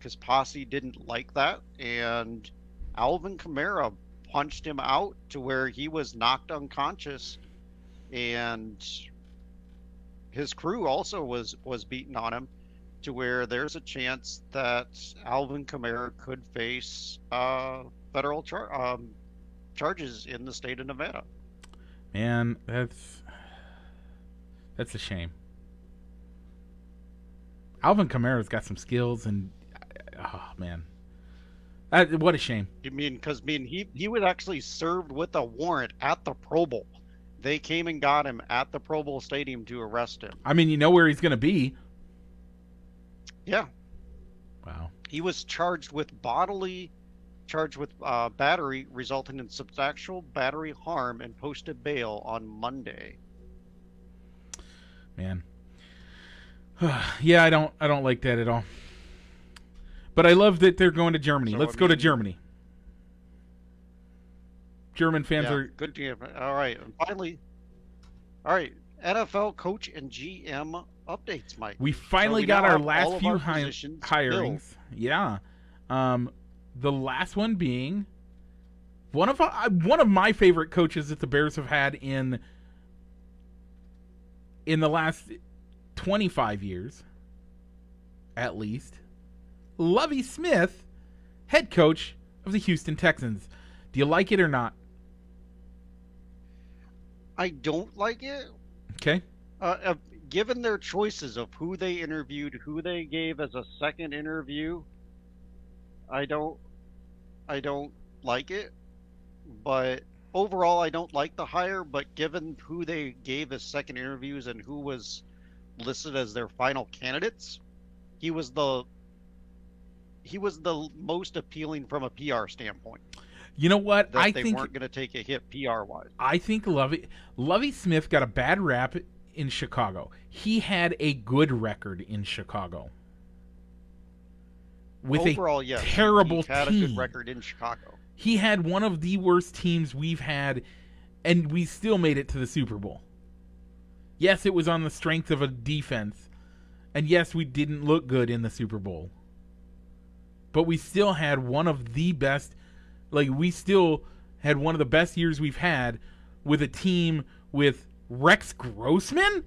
his posse didn't like that, and Alvin Kamara punched him out to where he was knocked unconscious, and his crew also was was beaten on him to where there's a chance that Alvin Kamara could face uh, federal char- um, charges in the state of Nevada. Man, that's that's a shame. Alvin Kamara's got some skills, and oh man, that, what a shame. You mean, because mean he he was actually served with a warrant at the Pro Bowl. They came and got him at the Pro Bowl stadium to arrest him. I mean, you know where he's gonna be. Yeah, Wow. He was charged with bodily, charged with uh, battery resulting in substantial battery harm and posted bail on Monday. Man. (sighs) yeah, I don't I don't like that at all. But I love that they're going to Germany. So, Let's I go to Germany. German fans Yeah, are good game. All right, and finally, all right, NFL coach and GM updates, Mike. we finally we got our last few our hi- hirings. Yeah. Um the last one being one of uh, one of my favorite coaches that the Bears have had in in the last 25 years at least. Lovie Smith, head coach of the Houston Texans. Do you like it or not? I don't like it. Okay. Uh, uh, given their choices of who they interviewed, who they gave as a second interview, I don't, I don't like it. But overall, I don't like the hire. But given who they gave as second interviews and who was listed as their final candidates, he was the he was the most appealing from a PR standpoint. You know what? I they think weren't going to take a hit PR wise. I think Lovie Lovie Smith got a bad rap in Chicago. He had a good record in Chicago. With Overall, a yes, terrible he had a good record in Chicago. he had one of the worst teams we've had and we still made it to the Super Bowl. Yes, it was on the strength of a defense. And yes, we didn't look good in the Super Bowl. But we still had one of the best like we still had one of the best years we've had with a team with Rex Grossman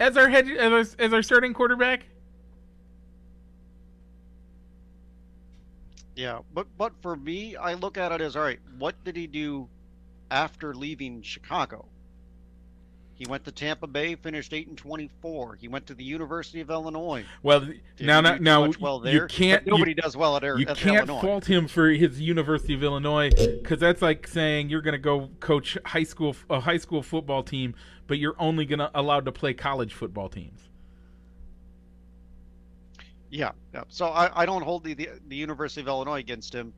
as our head as our, as our starting quarterback. Yeah, but but for me, I look at it as all right. What did he do after leaving Chicago? He went to Tampa Bay, finished eight and twenty-four. He went to the University of Illinois. Well, Didn't now now, now well you can't nobody does well at, you at can't Illinois. fault him for his University of Illinois because that's like saying you're going to go coach high school a high school football team, but you're only going to allowed to play college football teams. Yeah, yeah. So I, I don't hold the, the the University of Illinois against him.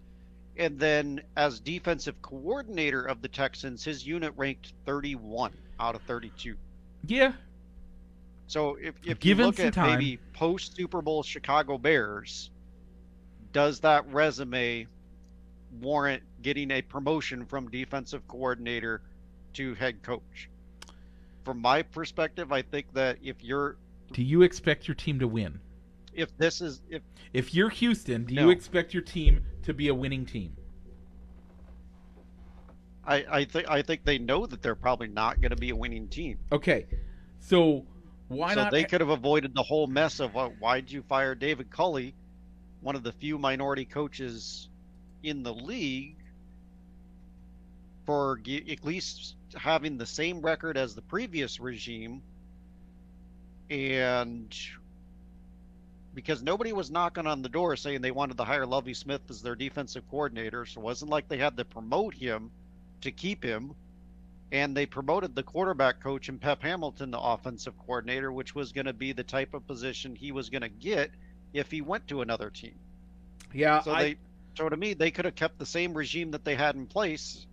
And then as defensive coordinator of the Texans, his unit ranked 31 out of 32. Yeah, So if if Give you look at time. maybe post Super Bowl Chicago Bears, does that resume warrant getting a promotion from defensive coordinator to head coach? From my perspective, I think that if you're do you expect your team to win? if this is if If you're Houston, do No. you expect your team to be a winning team? I I think I think they know that they're probably not going to be a winning team. Okay, so why not so not? they could have avoided the whole mess of uh, why'd you fire David Culley, one of the few minority coaches in the league, for at least having the same record as the previous regime, and because nobody was knocking on the door saying they wanted to hire Lovie Smith as their defensive coordinator, so it wasn't like they had to promote him to keep him and they promoted the quarterback coach and Pep Hamilton the offensive coordinator, which was going to be the type of position he was going to get if he went to another team. yeah, So I, they, so to me, they could have kept the same regime that they had in place,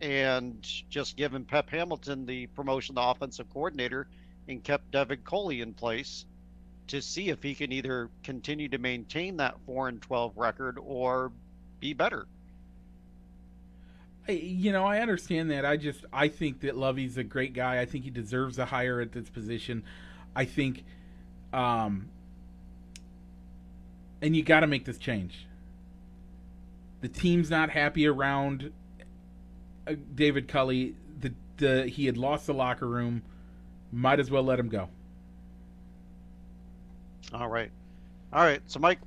and just given Pep Hamilton the promotion to offensive coordinator, and kept Devin Culley in place to see if he can either continue to maintain that four and twelve record or be better. You know, I understand that. I just I think that Lovie's a great guy. I think he deserves a hire at this position. I think, um, and you got to make this change. The team's not happy around uh, David Culley. The the he had lost the locker room. Might as well let him go. All right, all right. So Mike,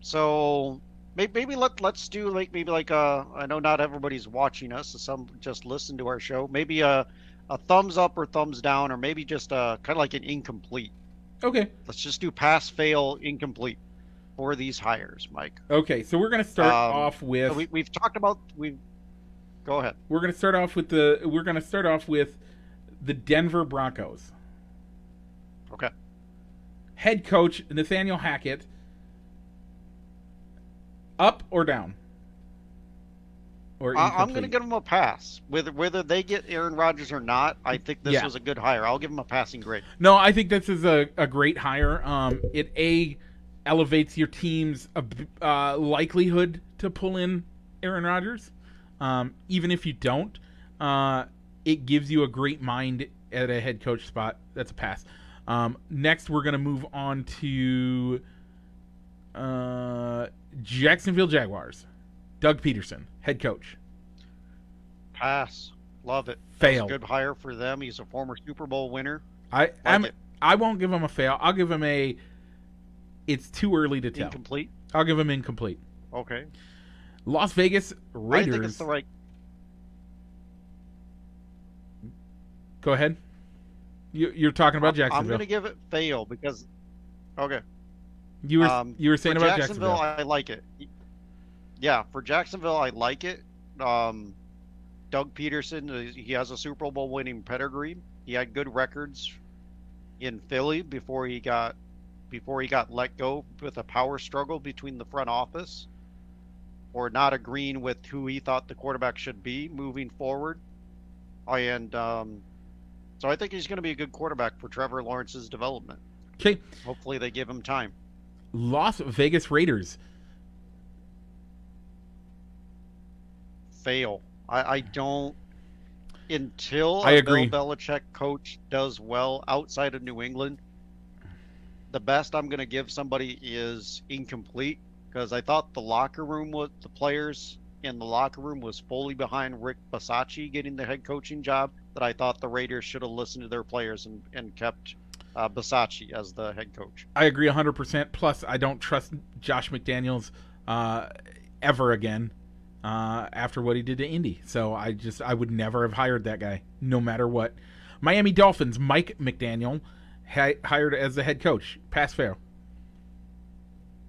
so maybe, maybe let let's do like maybe like uh I know not everybody's watching us, so some just listen to our show. Maybe a a thumbs up or thumbs down, or maybe just uh kind of like an incomplete. Okay. Let's just do pass, fail, incomplete for these hires, Mike. Okay. So we're gonna start Um, off with we we've talked about we. Go ahead. we're gonna start off with the we're gonna start off with the Denver Broncos. Okay. head coach Nathaniel Hackett. Up or down? Or I, I'm going to give them a pass. Whether whether they get Aaron Rodgers or not, I think this Yeah. was a good hire. I'll give them a passing grade. No, I think this is a, a great hire. Um, it a elevates your team's uh, likelihood to pull in Aaron Rodgers. Um, even if you don't, uh, it gives you a great mind at a head coach spot. That's a pass. Um, next, we're gonna move on to uh, Jacksonville Jaguars. Doug Pederson, head coach. Pass. Love it. Fail. Good hire for them. He's a former Super Bowl winner. I I'm, it. I won't give him a fail. I'll give him a. It's too early to tell. Incomplete. I'll give him incomplete. Okay. Las Vegas Raiders. I think it's the right. Go ahead. You, you're talking about Jacksonville. I'm going to give it fail because. Okay. You were um, you were saying for about Jacksonville, Jacksonville. I like it. Yeah, for Jacksonville, I like it. Um, Doug Pederson, uh, he has a Super Bowl winning pedigree. He had good records in Philly before he got before he got let go with a power struggle between the front office or not agreeing with who he thought the quarterback should be moving forward. And um, so I think he's going to be a good quarterback for Trevor Lawrence's development. Okay, Hopefully, they give him time. Las Vegas Raiders. fail. I, I don't until I a agree. Bill Belichick coach does well outside of New England. The best I'm going to give somebody is incomplete because I thought the locker room with the players in the locker room was fully behind Rich Bisaccia getting the head coaching job. That I thought the Raiders should have listened to their players and, and kept uh, as the head coach. I agree 100%. Plus, I don't trust Josh McDaniels uh, ever again uh, after what he did to Indy. So I just I would never have hired that guy, no matter what. Miami Dolphins, Mike McDaniel, hi- hired as the head coach. Pass fail.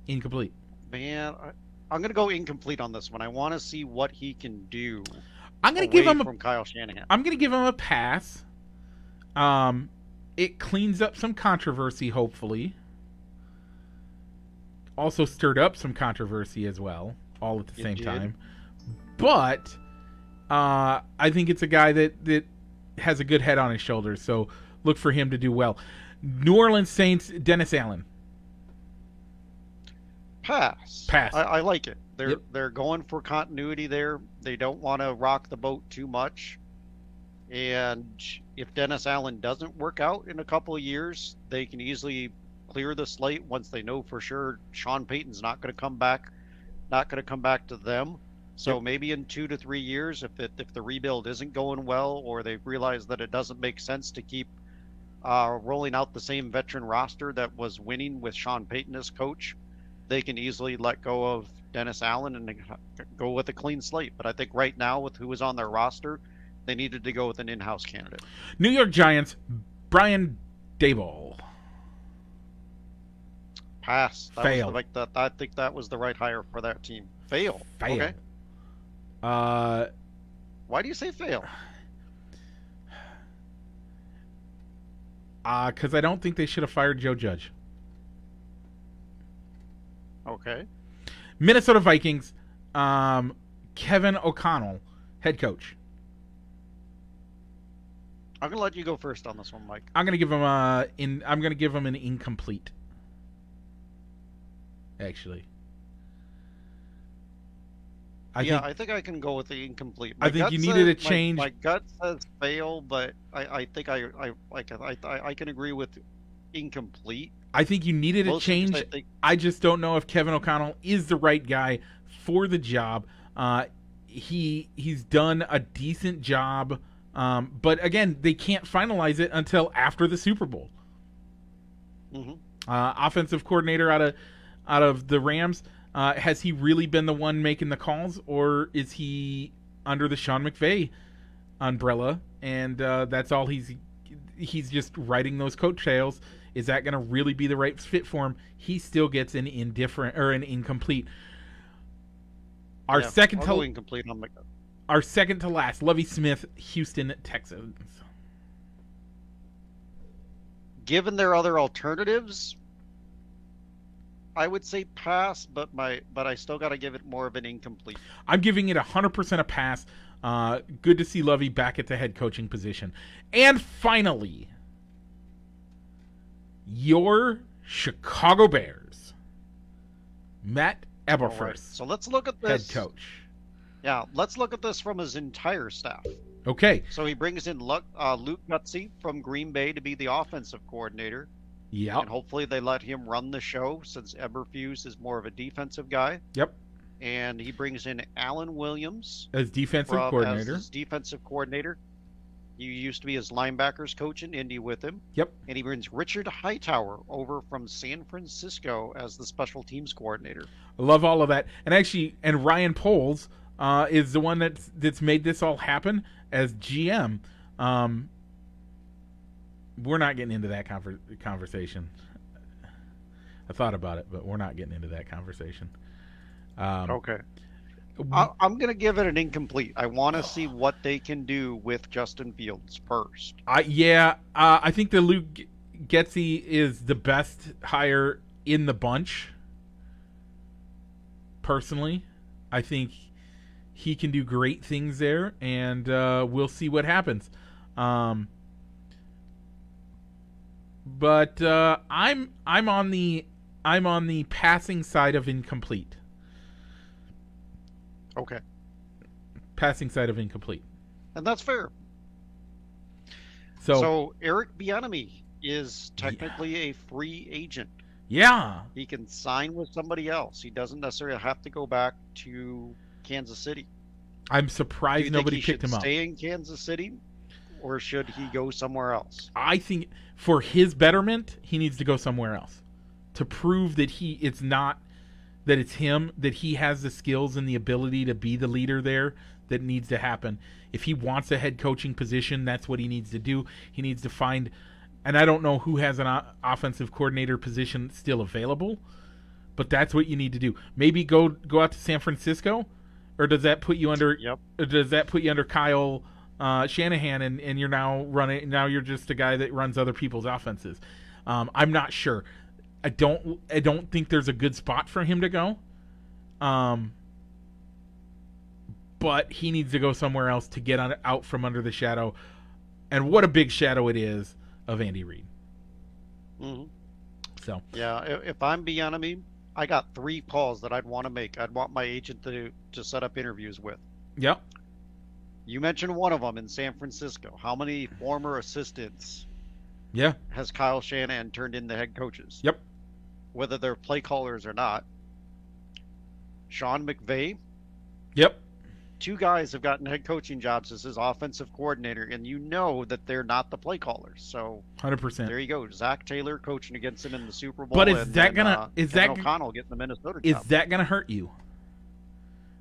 Incomplete. Man, I, I'm going to go incomplete on this one. I want to see what he can do. I'm gonna give him a from Kyle Shanahan. I'm gonna give him a pass. Um, it cleans up some controversy, hopefully. Also stirred up some controversy as well, all at the It same did. time. But uh, I think it's a guy that that has a good head on his shoulders, so look for him to do well. New Orleans Saints, Dennis Allen. Pass. Pass. I, I like it. They're Yep. they're going for continuity there. They don't want to rock the boat too much. And if Dennis Allen doesn't work out in a couple of years, they can easily clear the slate once they know for sure Sean Payton's not going to come back, not going to come back to them. So Yep. maybe in two to three years, if it, if the rebuild isn't going well, or they realize that it doesn't make sense to keep uh, rolling out the same veteran roster that was winning with Sean Payton as coach, they can easily let go of Dennis Allen and go with a clean slate. But I think right now, with who is on their roster, they needed to go with an in-house candidate. New York Giants, Brian Daboll. Pass. That Fail. The, like that. I think that was the right hire for that team. Fail. Fail. Okay. Uh, Why do you say fail? because I don't think they should have fired Joe Judge. Okay. Minnesota Vikings, um, Kevin O'Connell, head coach. I'm gonna let you go first on this one, Mike. I'm gonna give him a in. I'm gonna give him an incomplete. Actually, I yeah, think I think I can go with the incomplete. I think you needed says- a change. My, my gut says fail, but I, I think I, I like I, I, I can agree with incomplete. I think you needed a change. I think I just don't know if Kevin O'Connell is the right guy for the job. Uh, he he's done a decent job, um, but again, they can't finalize it until after the Super Bowl. mhm. uh, offensive coordinator out of out of the Rams. Uh, has he really been the one making the calls, or is he under the Sean McVay umbrella, and uh, that's all he's he's just riding those coattails? Is that going to really be the right fit for him? He still gets an indifferent or an incomplete. Our Yeah, second to incomplete on our second to last, Lovie Smith, Houston Texans. given their other alternatives, I would say pass, but my but I still got to give it more of an incomplete. I'm giving it 100% a pass. Uh, good to see Lovie back at the head coaching position. And finally, your Chicago Bears, Matt All right, Eberflus, So let's look at this head coach. Yeah, let's look at this from his entire staff. Okay. So he brings in Luke, uh, Luke Getsy from Green Bay to be the offensive coordinator, Yeah. and hopefully they let him run the show since Eberflus is more of a defensive guy. Yep. And he brings in Alan Williams As defensive from, coordinator. his defensive coordinator. You used to be his linebackers coach in Indy with him. Yep. And he brings Richard Hightower over from San Francisco as the special teams coordinator. I love all of that. And actually, and Ryan Poles uh, is the one that's that's made this all happen as GM. Um, we're not getting into that conver- conversation. I thought about it, but we're not getting into that conversation. Um, Okay. I, I'm going to give it an incomplete. I want to see what they can do with Justin Fields first. I yeah, uh, I think the Luke Getsy is the best hire in the bunch. Personally, I think he can do great things there, and uh, we'll see what happens. Um, but uh, I'm I'm on the I'm on the passing side of incomplete. Okay. Passing side of incomplete. And that's fair. So, So, Eric Bieniemy is technically a free agent. yeah, He can sign with somebody else. He doesn't necessarily have to go back to Kansas City. I'm surprised nobody picked him up. stay in Kansas City, or should he go somewhere else? I think for his betterment, he needs to go somewhere else to prove that he it's not that it's him that he has the skills and the ability to be the leader there that needs to happen. If he wants a head coaching position, that's what he needs to do. He needs to find and I don't know who has an o- offensive coordinator position still available, but that's what you need to do. Maybe go go out to San Francisco or does that put you under Yep. does that put you under Kyle uh, Shanahan and, and you're now running now you're just a guy that runs other people's offenses? Um, I'm not sure. I don't I don't think there's a good spot for him to go. Um, but he needs to go somewhere else to get on, out from under the shadow. And what a big shadow it is of Andy Reid. hmm So Yeah, if I'm Bieniemy, I got three calls that I'd want to make. I'd want my agent to to set up interviews with. yep, You mentioned one of them in San Francisco. How many former assistants yeah, has Kyle Shanahan turned into head coaches? Yep. Whether they're play callers or not. Sean McVay, yep. Two guys have gotten head coaching jobs as his offensive coordinator, and you know that they're not the play callers. So Hundred percent. there you go. Zac Taylor coaching against him in the Super Bowl. But is and that gonna- uh, is Kevin that- O'Connell getting the Minnesota Is job? that going to hurt you?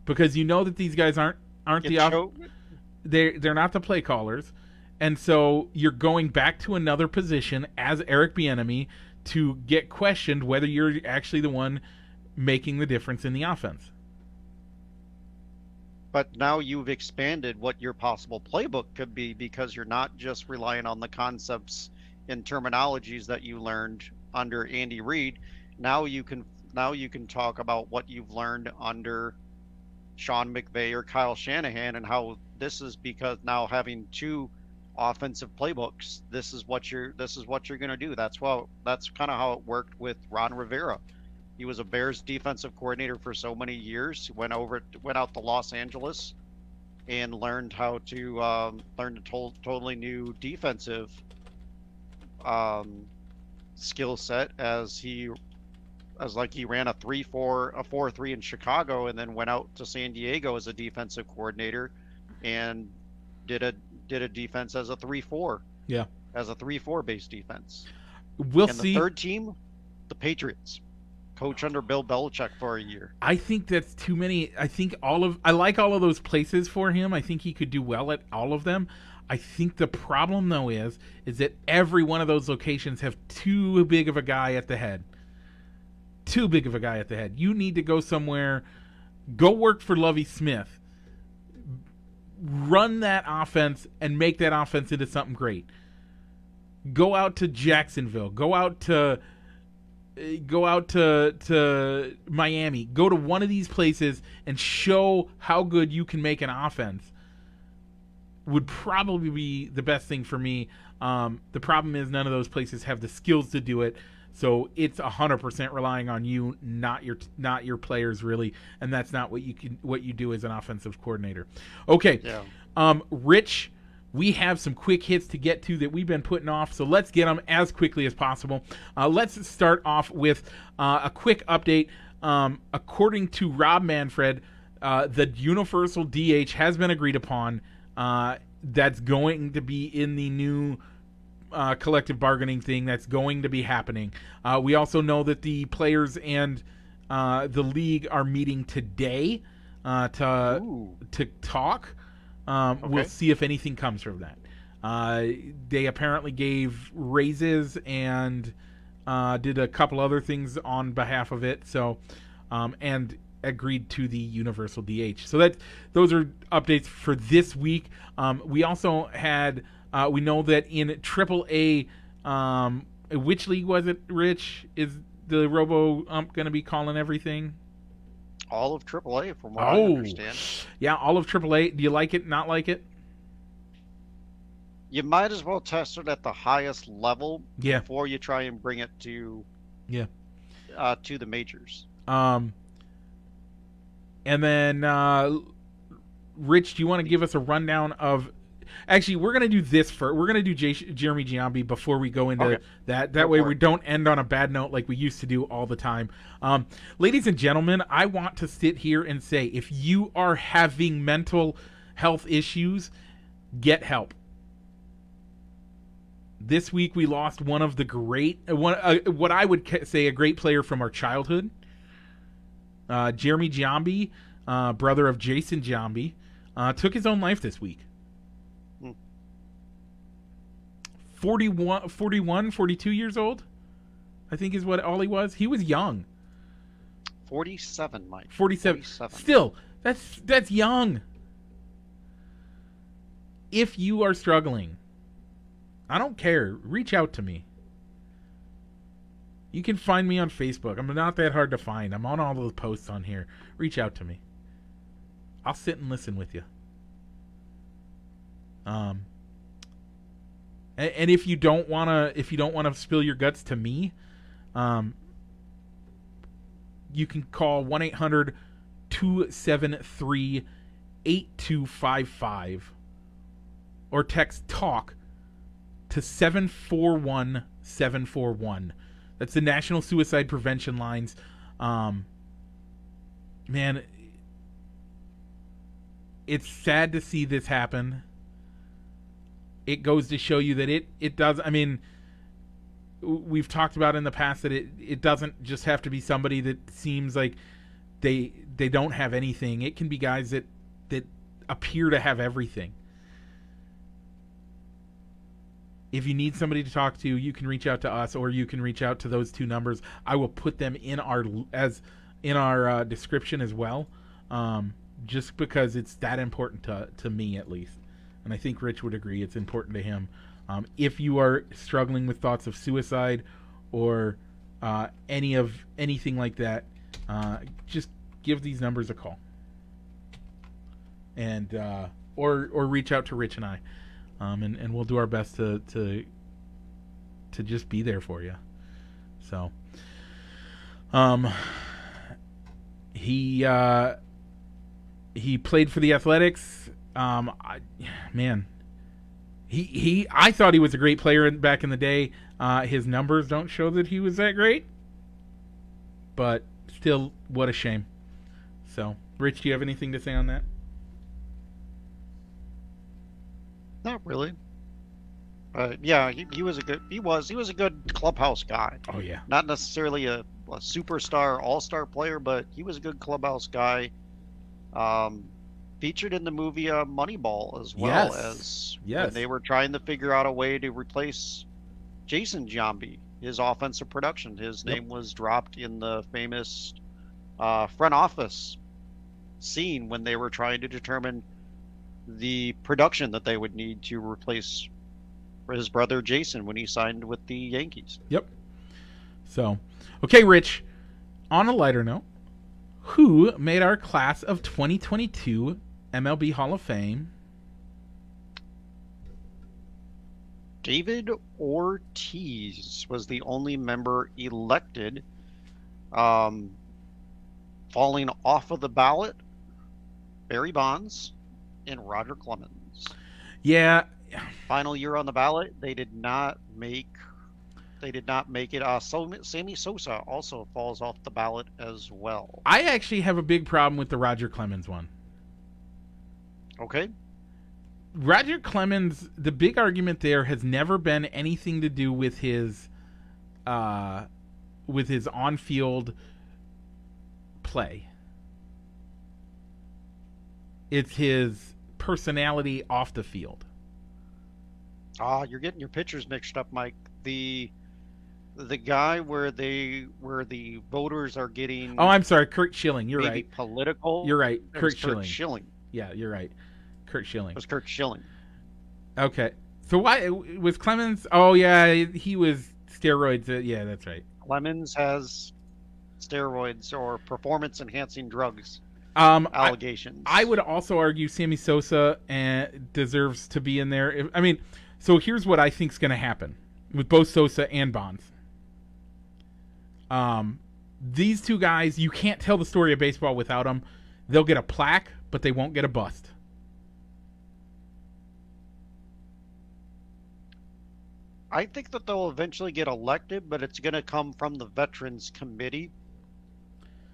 Because you know that these guys aren't aren't Get the off- they they're not the play callers, and so you're going back to another position as Eric Bieniemy to get questioned whether you're actually the one making the difference in the offense. But now you've expanded what your possible playbook could be because you're not just relying on the concepts and terminologies that you learned under Andy Reid. Now you can now you can talk about what you've learned under Sean McVay or Kyle Shanahan and how this is because now having two offensive playbooks, this is what you're this is what you're going to do. That's what that's kind of how it worked with Ron Rivera. He was a Bears defensive coordinator for so many years. He went over, went out to Los Angeles, and learned how to um, learn a to- totally new defensive um, skill set as he, as like he ran a three four a four three in Chicago, and then went out to San Diego as a defensive coordinator, and did a did a defense as a three four. Yeah. As a three four base defense. We'll and see. the third team, the Patriots, coach under Bill Belichick for a year. I think that's too many. I think all of I like all of those places for him. I think he could do well at all of them. I think the problem though is is that every one of those locations have too big of a guy at the head. Too big of a guy at the head. You need to go somewhere. Go work for Lovie Smith. Run that offense and make that offense into something great. Go out to Jacksonville. Go out to go out to to Miami, go to one of these places and show how good you can make an offense would probably be the best thing for me. Um, the problem is none of those places have the skills to do it, so it's hundred percent relying on you, not your not your players really, and that's not what you can what you do as an offensive coordinator. Okay, Yeah. um, Rich, we have some quick hits to get to that we've been putting off, so let's get them as quickly as possible. Uh, let's start off with uh, a quick update. Um, according to Rob Manfred, uh, the universal DH has been agreed upon. Uh, that's going to be in the new uh, collective bargaining thing that's going to be happening. Uh, we also know that the players and uh, the league are meeting today uh, to Ooh. to talk. Um, We'll see if anything comes from that. Uh, they apparently gave raises and uh, did a couple other things on behalf of it. So, um, and agreed to the universal DH. So that those are updates for this week. Um, we also had uh, we know that in AAA, um, which league was it? Rich is the Robo Ump going to be calling everything? All of AAA, from what Oh. I understand. Yeah, all of AAA. Do you like it? Not like it? You might as well test it at the highest level Yeah. before you try and bring it to Yeah. uh, to the majors. Um, and then, uh, Rich, do you want to give us a rundown of? Actually, we're gonna do this first. We're gonna do J- Jeremy Giambi before we go into Okay. that. That Go way, we it. don't end on a bad note like we used to do all the time. Um, ladies and gentlemen, I want to sit here and say, if you are having mental health issues, get help. This week we lost one of the great, uh, one uh, what I would say a great player from our childhood. Uh, Jeremy Giambi, uh, brother of Jason Giambi, uh, took his own life this week. Hmm. 41, 41, 42 years old, I think is what Ollie was. He was young, Forty-seven, Mike. 47. 47. Still, that's that's young. If you are struggling, I don't care. Reach out to me. You can find me on Facebook. I'm not that hard to find. I'm on all those posts on here. Reach out to me. I'll sit and listen with you. Um and, and if you don't want to if you don't want to spill your guts to me, um you can call 1-800 273 8255 or text talk to 741 741 that's the national suicide prevention lines. Um man it's sad to see this happen it goes to show you that it it does i mean we've talked about in the past that it it doesn't just have to be somebody that seems like they they don't have anything. It can be guys that that appear to have everything. If you need somebody to talk to you can reach out to us or you can reach out to those two numbers. I will put them in our as in our uh, description as well um, just because it's that important to, to me at least and i think rich would agree it's important to him um, if you are struggling with thoughts of suicide or uh, any of anything like that uh, just give these numbers a call and uh, or or reach out to rich and i um, and, and we'll do our best to to to just be there for you. So, um, he uh, he played for the Athletics. Um, I, man, he he I thought he was a great player back in the day. Uh, his numbers don't show that he was that great, but still, what a shame. So, Rich, do you have anything to say on that? Not really. But yeah, he, he was a good. He was. He was a good clubhouse guy. Oh yeah, Not necessarily a, a superstar, all-star player, but he was a good clubhouse guy. Um, featured in the movie uh, Moneyball as well Yes. as Yes. when they were trying to figure out a way to replace Jason Giambi, his offensive production. His Yep. name was dropped in the famous uh, front office scene when they were trying to determine the production that they would need to replace his brother Jason when he signed with the Yankees. Yep. So, okay, Rich. On a lighter note, who made our class of 2022 MLB Hall of Fame? David Ortiz was the only member elected. Um, falling off of the ballot, Barry Bonds and Roger Clemens. Yeah, Final year on the ballot, they did not make. They did not make it. Uh, so, Sammy Sosa also falls off the ballot as well. I actually have a big problem with the Roger Clemens one. Okay. Roger Clemens, the big argument there has never been anything to do with his, uh, with his on-field play. It's his personality off the field. Ah, you're getting your pictures mixed up, Mike. The the guy where they where the voters are getting Oh, I'm sorry, Curt Schilling. You're maybe right. political. You're right. Curt Schilling. Curt Schilling. Yeah, you're right. Curt Schilling. It was Curt Schilling. Okay. So why was Clemens? Oh yeah, he was steroids. Uh, yeah, that's right. Clemens has steroids or performance enhancing drugs Um, I, allegations. I would also argue Sammy Sosa and deserves to be in there. If, I mean, so here's what I think's going to happen with both Sosa and Bonds. Um, these two guys, you can't tell the story of baseball without them. They'll get a plaque, but they won't get a bust. I think that they'll eventually get elected, but it's going to come from the Veterans Committee,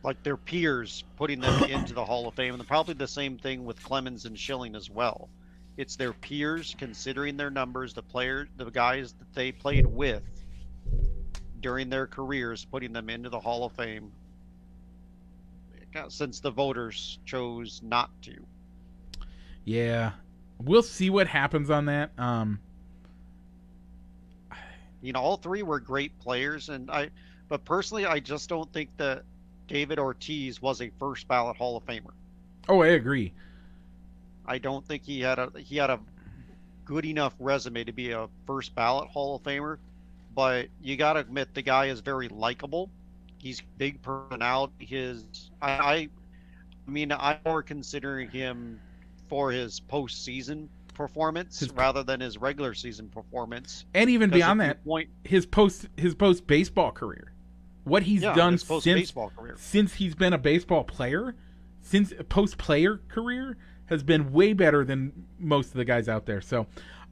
like their peers putting them (coughs) into the Hall of Fame, and probably the same thing with Clemens and Schilling as well. It's their peers considering their numbers, the players, the guys that they played with during their careers, putting them into the Hall of Fame. Since the voters chose not to. Yeah, we'll see what happens on that. Um, You know, all three were great players, and I, but personally, I just don't think that David Ortiz was a first ballot Hall of Famer. oh, I agree. I don't think he had a he had a good enough resume to be a first ballot Hall of Famer. But you got to admit the guy is very likable. He's big personality. His I, I I mean I'm more considering him for his postseason performance His- rather than his regular season performance. And even beyond that, point his post his post baseball career, what he's yeah, done since baseball career. since he's been a baseball player, since post player career has been way better than most of the guys out there. So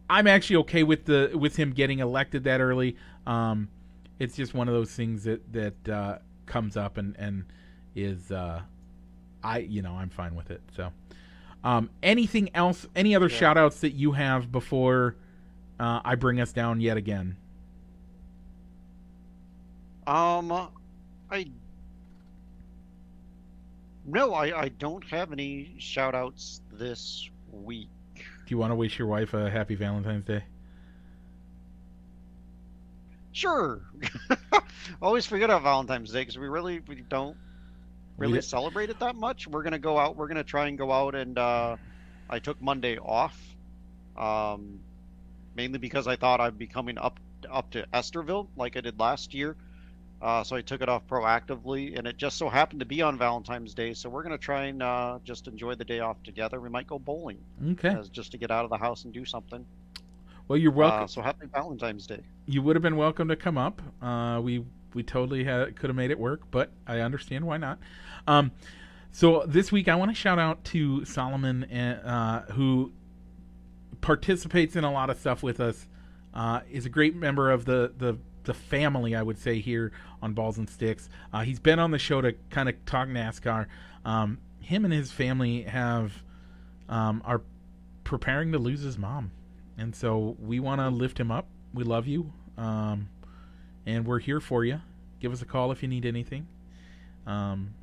I'm actually okay with the with him getting elected that early. Um, it's just one of those things that that uh, comes up and and is uh, I you know I'm fine with it. So um, anything else? Any other Yeah. shout outs that you have before uh, I bring us down yet again? Um, I no, I I don't have any shout outs this week. Do you want to wish your wife a happy Valentine's Day? Sure. (laughs) Always forget about Valentine's Day because we really we don't really celebrate it that much. We're gonna go out. We're gonna try and go out and uh, I took Monday off, um, mainly because I thought I'd be coming up up to Estherville like I did last year. Uh, so I took it off proactively, and it just so happened to be on Valentine's Day. So we're gonna try and uh, just enjoy the day off together. We might go bowling, Okay. as just to get out of the house and do something. Well, you're welcome. Uh, so happy Valentine's Day. you would have been welcome to come up. Uh, we we totally could have made it work, but I understand why not. Um, so this week I want to shout out to Solomon, uh, who participates in a lot of stuff with us. Uh, is a great member of the the the family, I would say here on Balls and Sticks. Uh, he's been on the show to kind of talk NASCAR. Um, him and his family have um, are preparing to lose his mom, and so we want to lift him up. We love you, um, and we're here for you. Give us a call if you need anything. Um,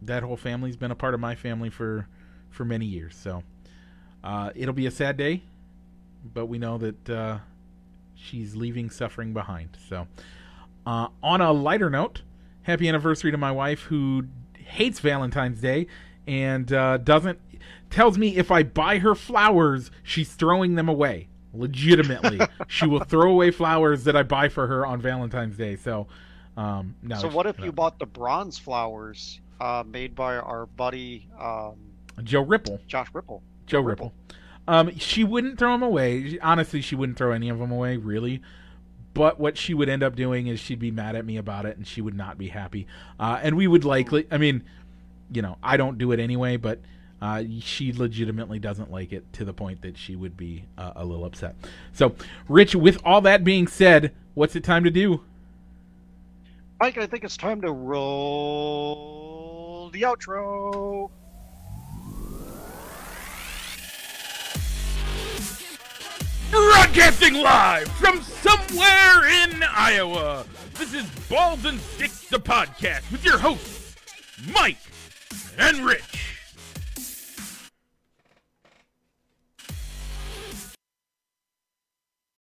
that whole family's been a part of my family for for many years, so uh, it'll be a sad day, but we know that uh, she's leaving suffering behind. So, uh, on a lighter note, happy anniversary to my wife who hates Valentine's Day and uh, doesn't tells me if I buy her flowers, she's throwing them away. Legitimately. she will throw away flowers that I buy for her on Valentine's Day. So, um, no. So what if you bought the bronze flowers uh, made by our buddy um, Joe Ripple? Josh Ripple. Joe Ripple. Um, she wouldn't throw them away. Honestly, she wouldn't throw any of them away, really. But what she would end up doing is she'd be mad at me about it, and she would not be happy. Uh, and we would likely, I mean, you know, I don't do it anyway, but uh, she legitimately doesn't like it to the point that she would be uh, a little upset. So, Rich, with all that being said, what's it time to do? Mike, I think it's time to roll the outro. Broadcasting live from somewhere in Iowa. This is Balls and Sticks, the podcast, with your hosts, Mike and Rich.